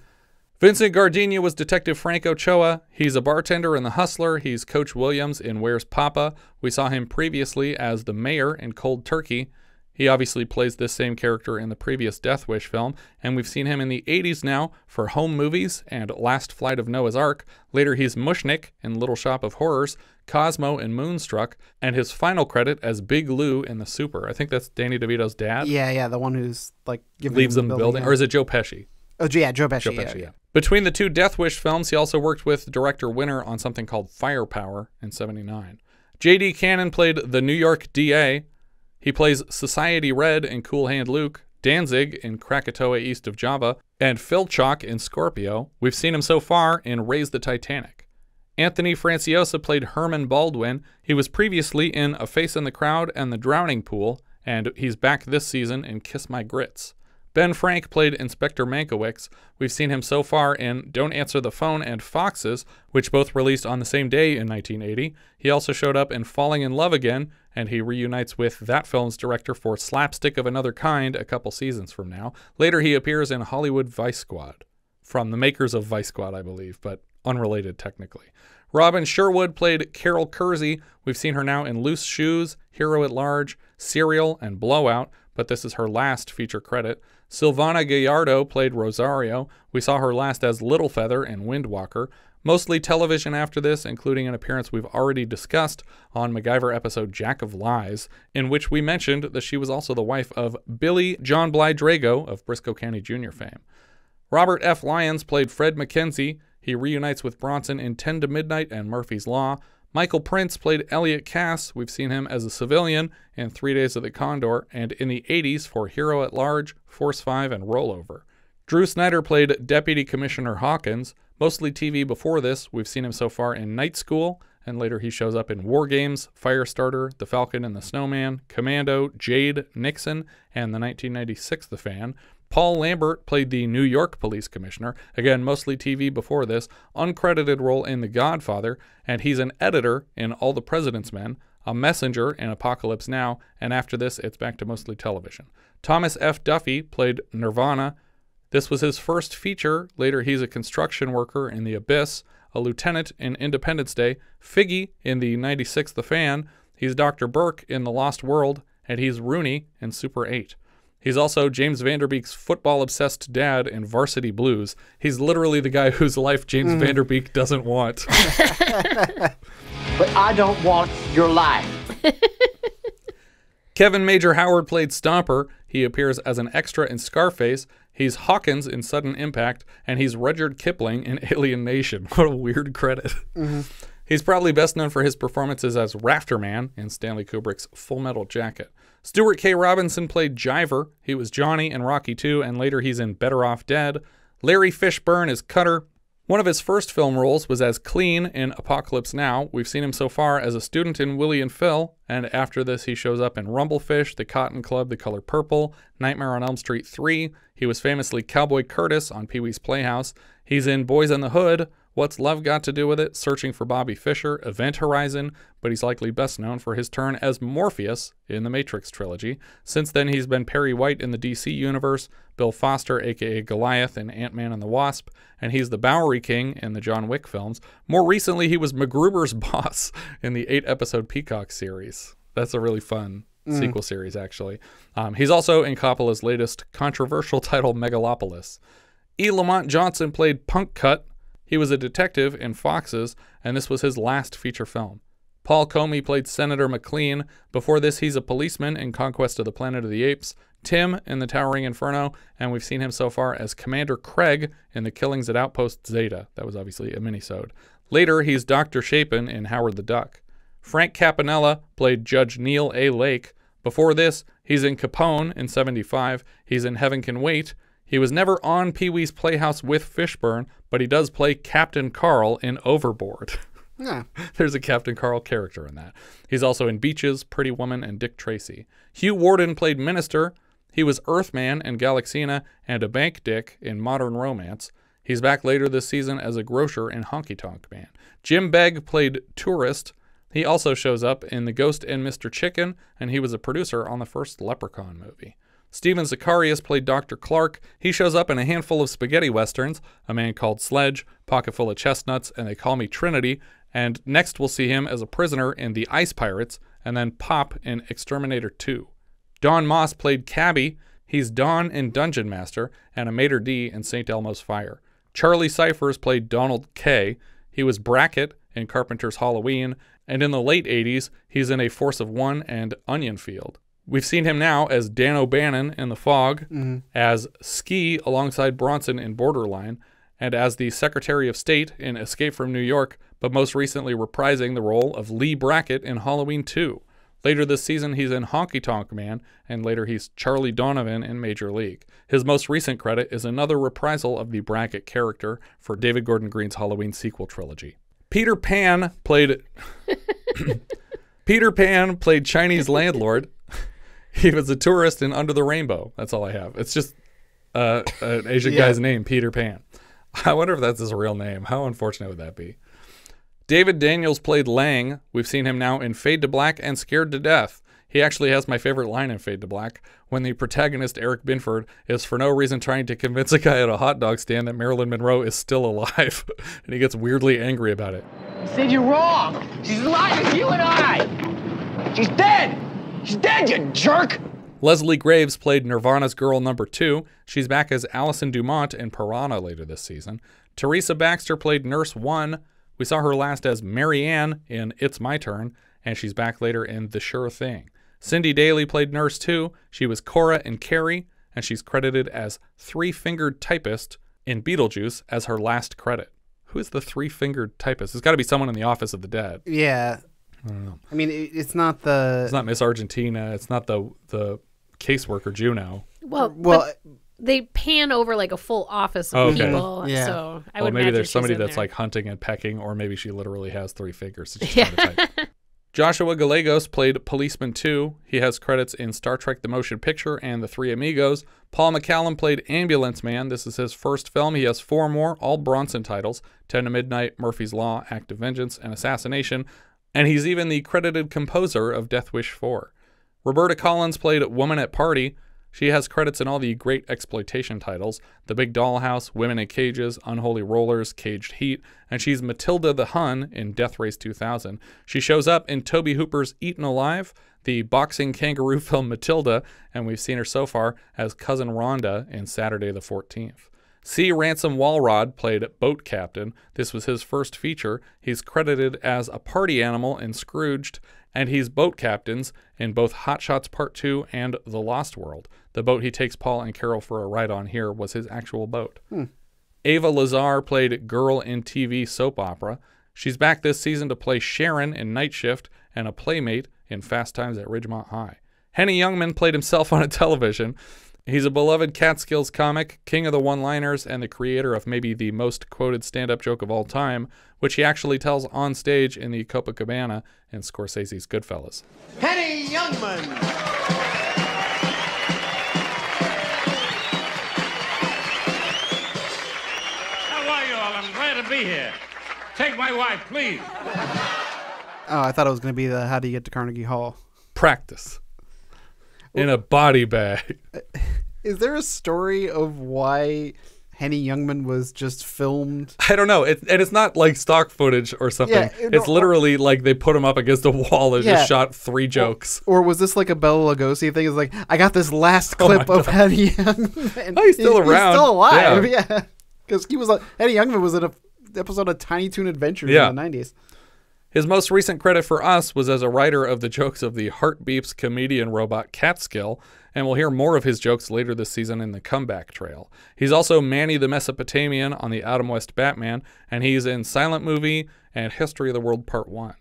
Vincent Gardenia was Detective Frank Ochoa. He's a bartender in The Hustler. He's Coach Williams in Where's Papa. We saw him previously as the mayor in Cold Turkey. He obviously plays this same character in the previous Death Wish film, and we've seen him in the 80s now for Home Movies and Last Flight of Noah's Ark. Later, he's Mushnik in Little Shop of Horrors, Cosmo in Moonstruck, and his final credit as Big Lou in The Super. I think that's Danny DeVito's dad. Yeah, yeah, the one who's like giving Leaves him them the building. Or is it Joe Pesci? Oh, yeah, Joe Pesci. Joe Pesci, yeah. yeah. Between the two Death Wish films, he also worked with director Winner on something called Firepower in 79. J.D. Cannon played the New York DA. He plays Society Red in Cool Hand Luke, Danzig in Krakatoa East of Java, and Filchock in Scorpio. We've seen him so far in Raise the Titanic. Anthony Franciosa played Herman Baldwin. He was previously in A Face in the Crowd and The Drowning Pool, and he's back this season in Kiss My Grits. Ben Frank played Inspector Mankiewicz. We've seen him so far in Don't Answer the Phone and Foxes, which both released on the same day in 1980. He also showed up in Falling in Love Again, and he reunites with that film's director for Slapstick of Another Kind a couple seasons from now. Later, he appears in Hollywood Vice Squad, from the makers of Vice Squad, I believe, but unrelated technically. Robin Sherwood played Carol Kersey. We've seen her now in Loose Shoes, Hero at Large, Serial, and Blowout, but this is her last feature credit. Silvana Gallardo played Rosario. We saw her last as Little Feather in Windwalker. Mostly television after this, including an appearance we've already discussed on MacGyver episode Jack of Lies, in which we mentioned that she was also the wife of Billy John Bly Drago of Brisco County Jr. fame. Robert F. Lyons played Fred McKenzie. He reunites with Bronson in 10 to Midnight and Murphy's Law. Michael Prince played Elliot Cass. We've seen him as a civilian in Three Days of the Condor and in the 80s for Hero at Large, Force 5, and Rollover. Drew Snyder played Deputy Commissioner Hawkins. Mostly TV before this, we've seen him so far in Night School, and later he shows up in War Games, Firestarter, The Falcon and the Snowman, Commando, Jade, Nixon, and the 1996 The Fan. Paul Lambert played the New York Police Commissioner, again, mostly TV before this, uncredited role in The Godfather, and he's an editor in All the President's Men, a messenger in Apocalypse Now, and after this, it's back to mostly television. Thomas F. Duffy played Nirvana. This was his first feature. Later, he's a construction worker in The Abyss, a lieutenant in Independence Day, Figgy in the 96 The Fan, he's Dr. Burke in The Lost World, and he's Rooney in Super 8. He's also James Van Der Beek's football obsessed dad in Varsity Blues. He's literally the guy whose life James Mm. Vanderbeek doesn't want. But I don't want your life. Kevin Major Howard played Stomper. He appears as an extra in Scarface. He's Hawkins in Sudden Impact, and he's Rudyard Kipling in Alien Nation. What a weird credit. Mhm. He's probably best known for his performances as Rafterman in Stanley Kubrick's Full Metal Jacket. Stuart K. Robinson played Jiver. He was Johnny in Rocky 2, and later he's in Better Off Dead. Larry Fishburne is Cutter. One of his first film roles was as Clean in Apocalypse Now. We've seen him so far as a student in Willie and Phil, and after this, he shows up in Rumblefish, The Cotton Club, The Color Purple, Nightmare on Elm Street 3. He was famously Cowboy Curtis on Pee Wee's Playhouse. He's in Boys in the Hood, What's Love Got to Do with It, Searching for Bobby Fischer, Event Horizon, but he's likely best known for his turn as Morpheus in the Matrix trilogy. Since then, he's been Perry White in the DC universe, Bill Foster, aka Goliath in Ant Man and the Wasp, and he's the Bowery King in the John Wick films. More recently, he was MacGruber's boss in the eight episode Peacock series. That's a really fun Mm. sequel series, actually. Um, he's also in Coppola's latest controversial title, Megalopolis. E. Lamont Johnson played Punk Cut. He was a detective in Foxes, and this was his last feature film. Paul Comi played Senator McLean. Before this, he's a policeman in Conquest of the Planet of the Apes, Tim in The Towering Inferno, and we've seen him so far as Commander Craig in The Killings at Outpost Zeta. That was obviously a minisode. Later, he's Dr. Chapin in Howard the Duck. Frank Campanella played Judge Neil A. Lake. Before this, he's in Capone in 75. He's in Heaven Can Wait. He was never on Pee Wee's Playhouse with Fishburne, but he does play Captain Carl in Overboard. Yeah. There's a Captain Carl character in that. He's also in Beaches, Pretty Woman, and Dick Tracy. Hugh Warden played Minister. He was Earthman in Galaxina and a bank dick in Modern Romance. He's back later this season as a grocer in Honky Tonk Man. Jim Begg played Tourist. He also shows up in The Ghost and Mr. Chicken, and he was a producer on the first Leprechaun movie. Steven Zacharias played Dr. Clark. He shows up in a handful of spaghetti westerns, A Man Called Sledge, Pocket Full of Chestnuts, and They Call Me Trinity. And next we'll see him as a prisoner in The Ice Pirates, and then Pop in Exterminator 2. Don Moss played Cabby. He's Don in Dungeon Master and a Mater d' in St. Elmo's Fire. Charlie Cyphers played Donald K. He was Brackett in Carpenter's Halloween, and in the late 80s, he's in A Force of One and Onion Field. We've seen him now as Dan O'Bannon in The Fog, Mhm. as Ski alongside Bronson in Borderline, and as the Secretary of State in Escape from New York, but most recently reprising the role of Lee Brackett in Halloween 2. Later this season, he's in Honky Tonk Man, and later he's Charlie Donovan in Major League. His most recent credit is another reprisal of the Brackett character for David Gordon Green's Halloween sequel trilogy. Peter Pan played Peter Pan played Chinese landlord. he was a tourist in Under the Rainbow. That's all I have. It's just uh, an Asian Yeah. guy's name, Peter Pan. I wonder if that's his real name. How unfortunate would that be? David Daniels played Lang. We've seen him now in Fade to Black and Scared to Death. He actually has my favorite line in Fade to Black when the protagonist, Eric Binford, is for no reason trying to convince a guy at a hot dog stand that Marilyn Monroe is still alive. and he gets weirdly angry about it. Said you're wrong. She's alive as you and I. She's dead. She's dead, you jerk. Leslie Graves played Nirvana's girl number two. She's back as Allison Dumont in Piranha later this season. Teresa Baxter played Nurse One. We saw her last as Mary Ann in It's My Turn, and she's back later in The Sure Thing. Cindy Daly played Nurse Two. She was Cora in Carrie, and she's credited as Three Fingered Typist in Beetlejuice as her last credit. Who is the Three Fingered Typist? It's got to be someone in the Office of the Dead. Yeah. I don't know. I mean, it, it's not the. It's not Miss Argentina. It's not the the caseworker Juno. Well, Well, they pan over like a full office of Oh, okay. people. So I well, would maybe there's somebody that's there. like hunting and pecking, or maybe she literally has three fingers. so she's Yeah. trying to type. Joshua Gallegos played Policeman 2. He has credits in Star Trek The Motion Picture and The Three Amigos. Paul McCallum played Ambulance Man. This is his first film. He has four more, all Bronson titles 10 to Midnight, Murphy's Law, Act of Vengeance, and Assassination. And he's even the credited composer of Death Wish 4. Roberta Collins played Woman at Party. She has credits in all the great exploitation titles The Big Dollhouse, Women in Cages, Unholy Rollers, Caged Heat, and she's Matilda the Hun in Death Race 2000. She shows up in Tobe Hooper's Eaten Alive, the boxing kangaroo film Matilda, and we've seen her so far as Cousin Rhonda in Saturday the 14th. C. Ransom Walrod played Boat Captain. This was his first feature. He's credited as a party animal in Scrooged, and he's boat captains in both Hot Shots Part 2 and The Lost World. The boat he takes Paul and Carol for a ride on here was his actual boat. Hmm. Ava Lazar played Girl in TV soap opera. She's back this season to play Sharon in Night Shift and a playmate in Fast Times at Ridgemont High. Henny Youngman played himself on a television. He's a beloved Catskills comic, king of the one liners, and the creator of maybe the most quoted stand up joke of all time, which he actually tells on stage in the Copacabana in Scorsese's Goodfellas. Henny Youngman. How are you all? I'm glad to be here. Take my wife, please. Oh, I thought it was going to be the How Do You Get to Carnegie Hall. Practice. In a body bag. Is there a story of why Henny Youngman was just filmed? I don't know. It, and it's not like stock footage or something. Yeah, it- it's literally like they put him up against a wall and Yeah. just shot three jokes. Or was this like a Bela Lugosi thing? It's like I got this last Oh clip of God. Henny Youngman. Oh, he's still around. He's still alive. Yeah. Yeah, because he was. A, Henny Youngman was in a episode of Tiny Toon Adventures Yeah. in the nineties. His most recent credit for us was as a writer of the jokes of the Heart Beeps comedian robot Catskill, and we'll hear more of his jokes later this season in the Comeback Trail. He's also Manny the Mesopotamian on the Adam West Batman, and he's in Silent Movie and History of the World Part 1.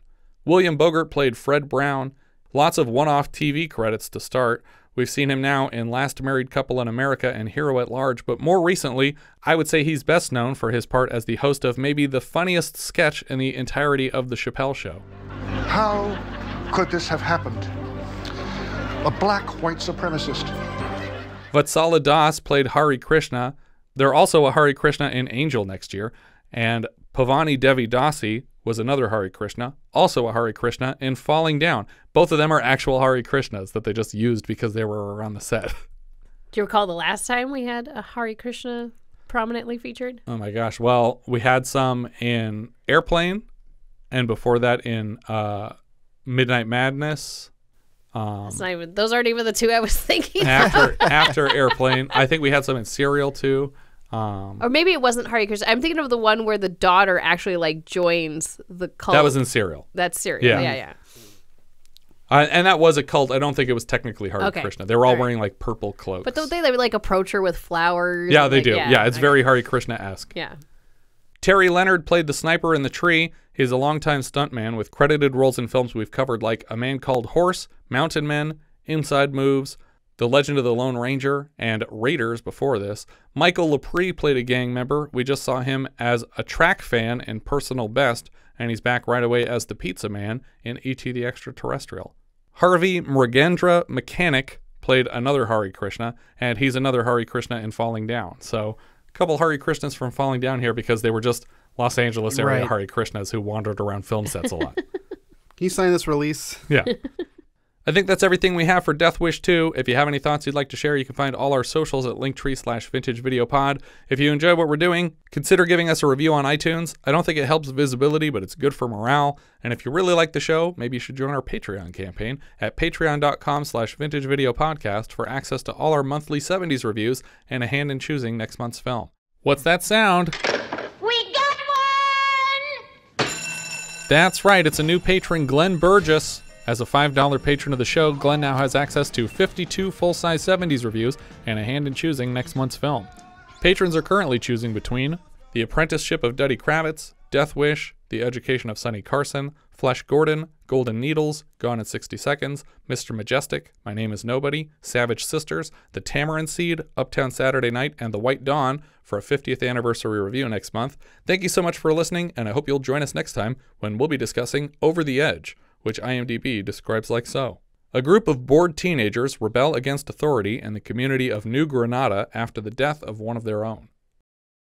William Bogart played Fred Brown. Lots of one off TV credits to start. We've seen him now in Last Married Couple in America and Hero at Large, but more recently, I would say he's best known for his part as the host of maybe the funniest sketch in the entirety of The Chappelle Show. How could this have happened? A black white supremacist. Vatsala Das played Hare Krishna. There are also a Hare Krishna in Angel next year, and Pavani Devi Dasi was another Hare Krishna, also a Hare Krishna in Falling Down. Both of them are actual Hare Krishnas that they just used because they were around the set. Do you recall the last time we had a Hare Krishna prominently featured? Oh my gosh. Well, we had some in Airplane, and before that in uh, Midnight Madness, Um, even. Those aren't even the two I was thinking. after after Airplane, I think we had some in Serial too. Um, Or maybe it wasn't Hare Krishna. I'm thinking of the one where the daughter actually like joins the cult. that was in Serial. That's Serial. Yeah. Yeah, yeah. Uh, and that was a cult. I don't think it was technically Hare Okay. Krishna. They were all, All right. wearing like purple cloaks. But don't they like, like approach her with flowers? yeah, they like- do. Yeah, it's okay. very Hare Krishna esque. Yeah. Terry Leonard played the sniper in The Tree. He's a longtime stuntman with credited roles in films we've covered like A Man Called Horse, Mountain Men, Inside Moves, The Legend of the Lone Ranger, and Raiders before this. Michael Lepre played a gang member. We just saw him as a track fan in Personal Best, and he's back right away as the Pizza Man in E.T. the Extraterrestrial. Harvey Mrigendra Mechanic played another Hare Krishna, and he's another Hare Krishna in Falling Down. So a couple Hare Krishnas from Falling Down here because they were just Los Angeles area Right. Hare Krishnas who wandered around film sets a lot. Can you sign this release? yeah. I think that's everything we have for Death Wish 2. If you have any thoughts you'd like to share, you can find all our socials at linktree slash vintage video pod. If you enjoy what we're doing, consider giving us a review on iTunes. I don't think it helps visibility, but it's good for morale. And if you really like the show, maybe you should join our Patreon campaign at patreon.com slash vintage video podcast for access to all our monthly 70s reviews and a hand in choosing next month's film. What's that sound? We got one! That's right, it's a new patron, Glenn Burgess. As a $5 patron of the show, Glenn now has access to 52 full size 70s reviews and a hand in choosing next month's film. Patrons are currently choosing between The Apprenticeship of Duddy Kravitz, Death Wish, The Education of Sonny Carson, Flesh Gordon, Golden Needles, Gone in 60 Seconds, Mr. Majestyk, My Name is Nobody, Savage Sisters, The Tamarind Seed, Uptown Saturday Night, and The White Dawn for a 50th anniversary review next month. Thank you so much for listening, and I hope you'll join us next time when we'll be discussing Over the Edge, which IMDb describes like so. A group of bored teenagers rebel against authority in the community of New Granada after the death of one of their own.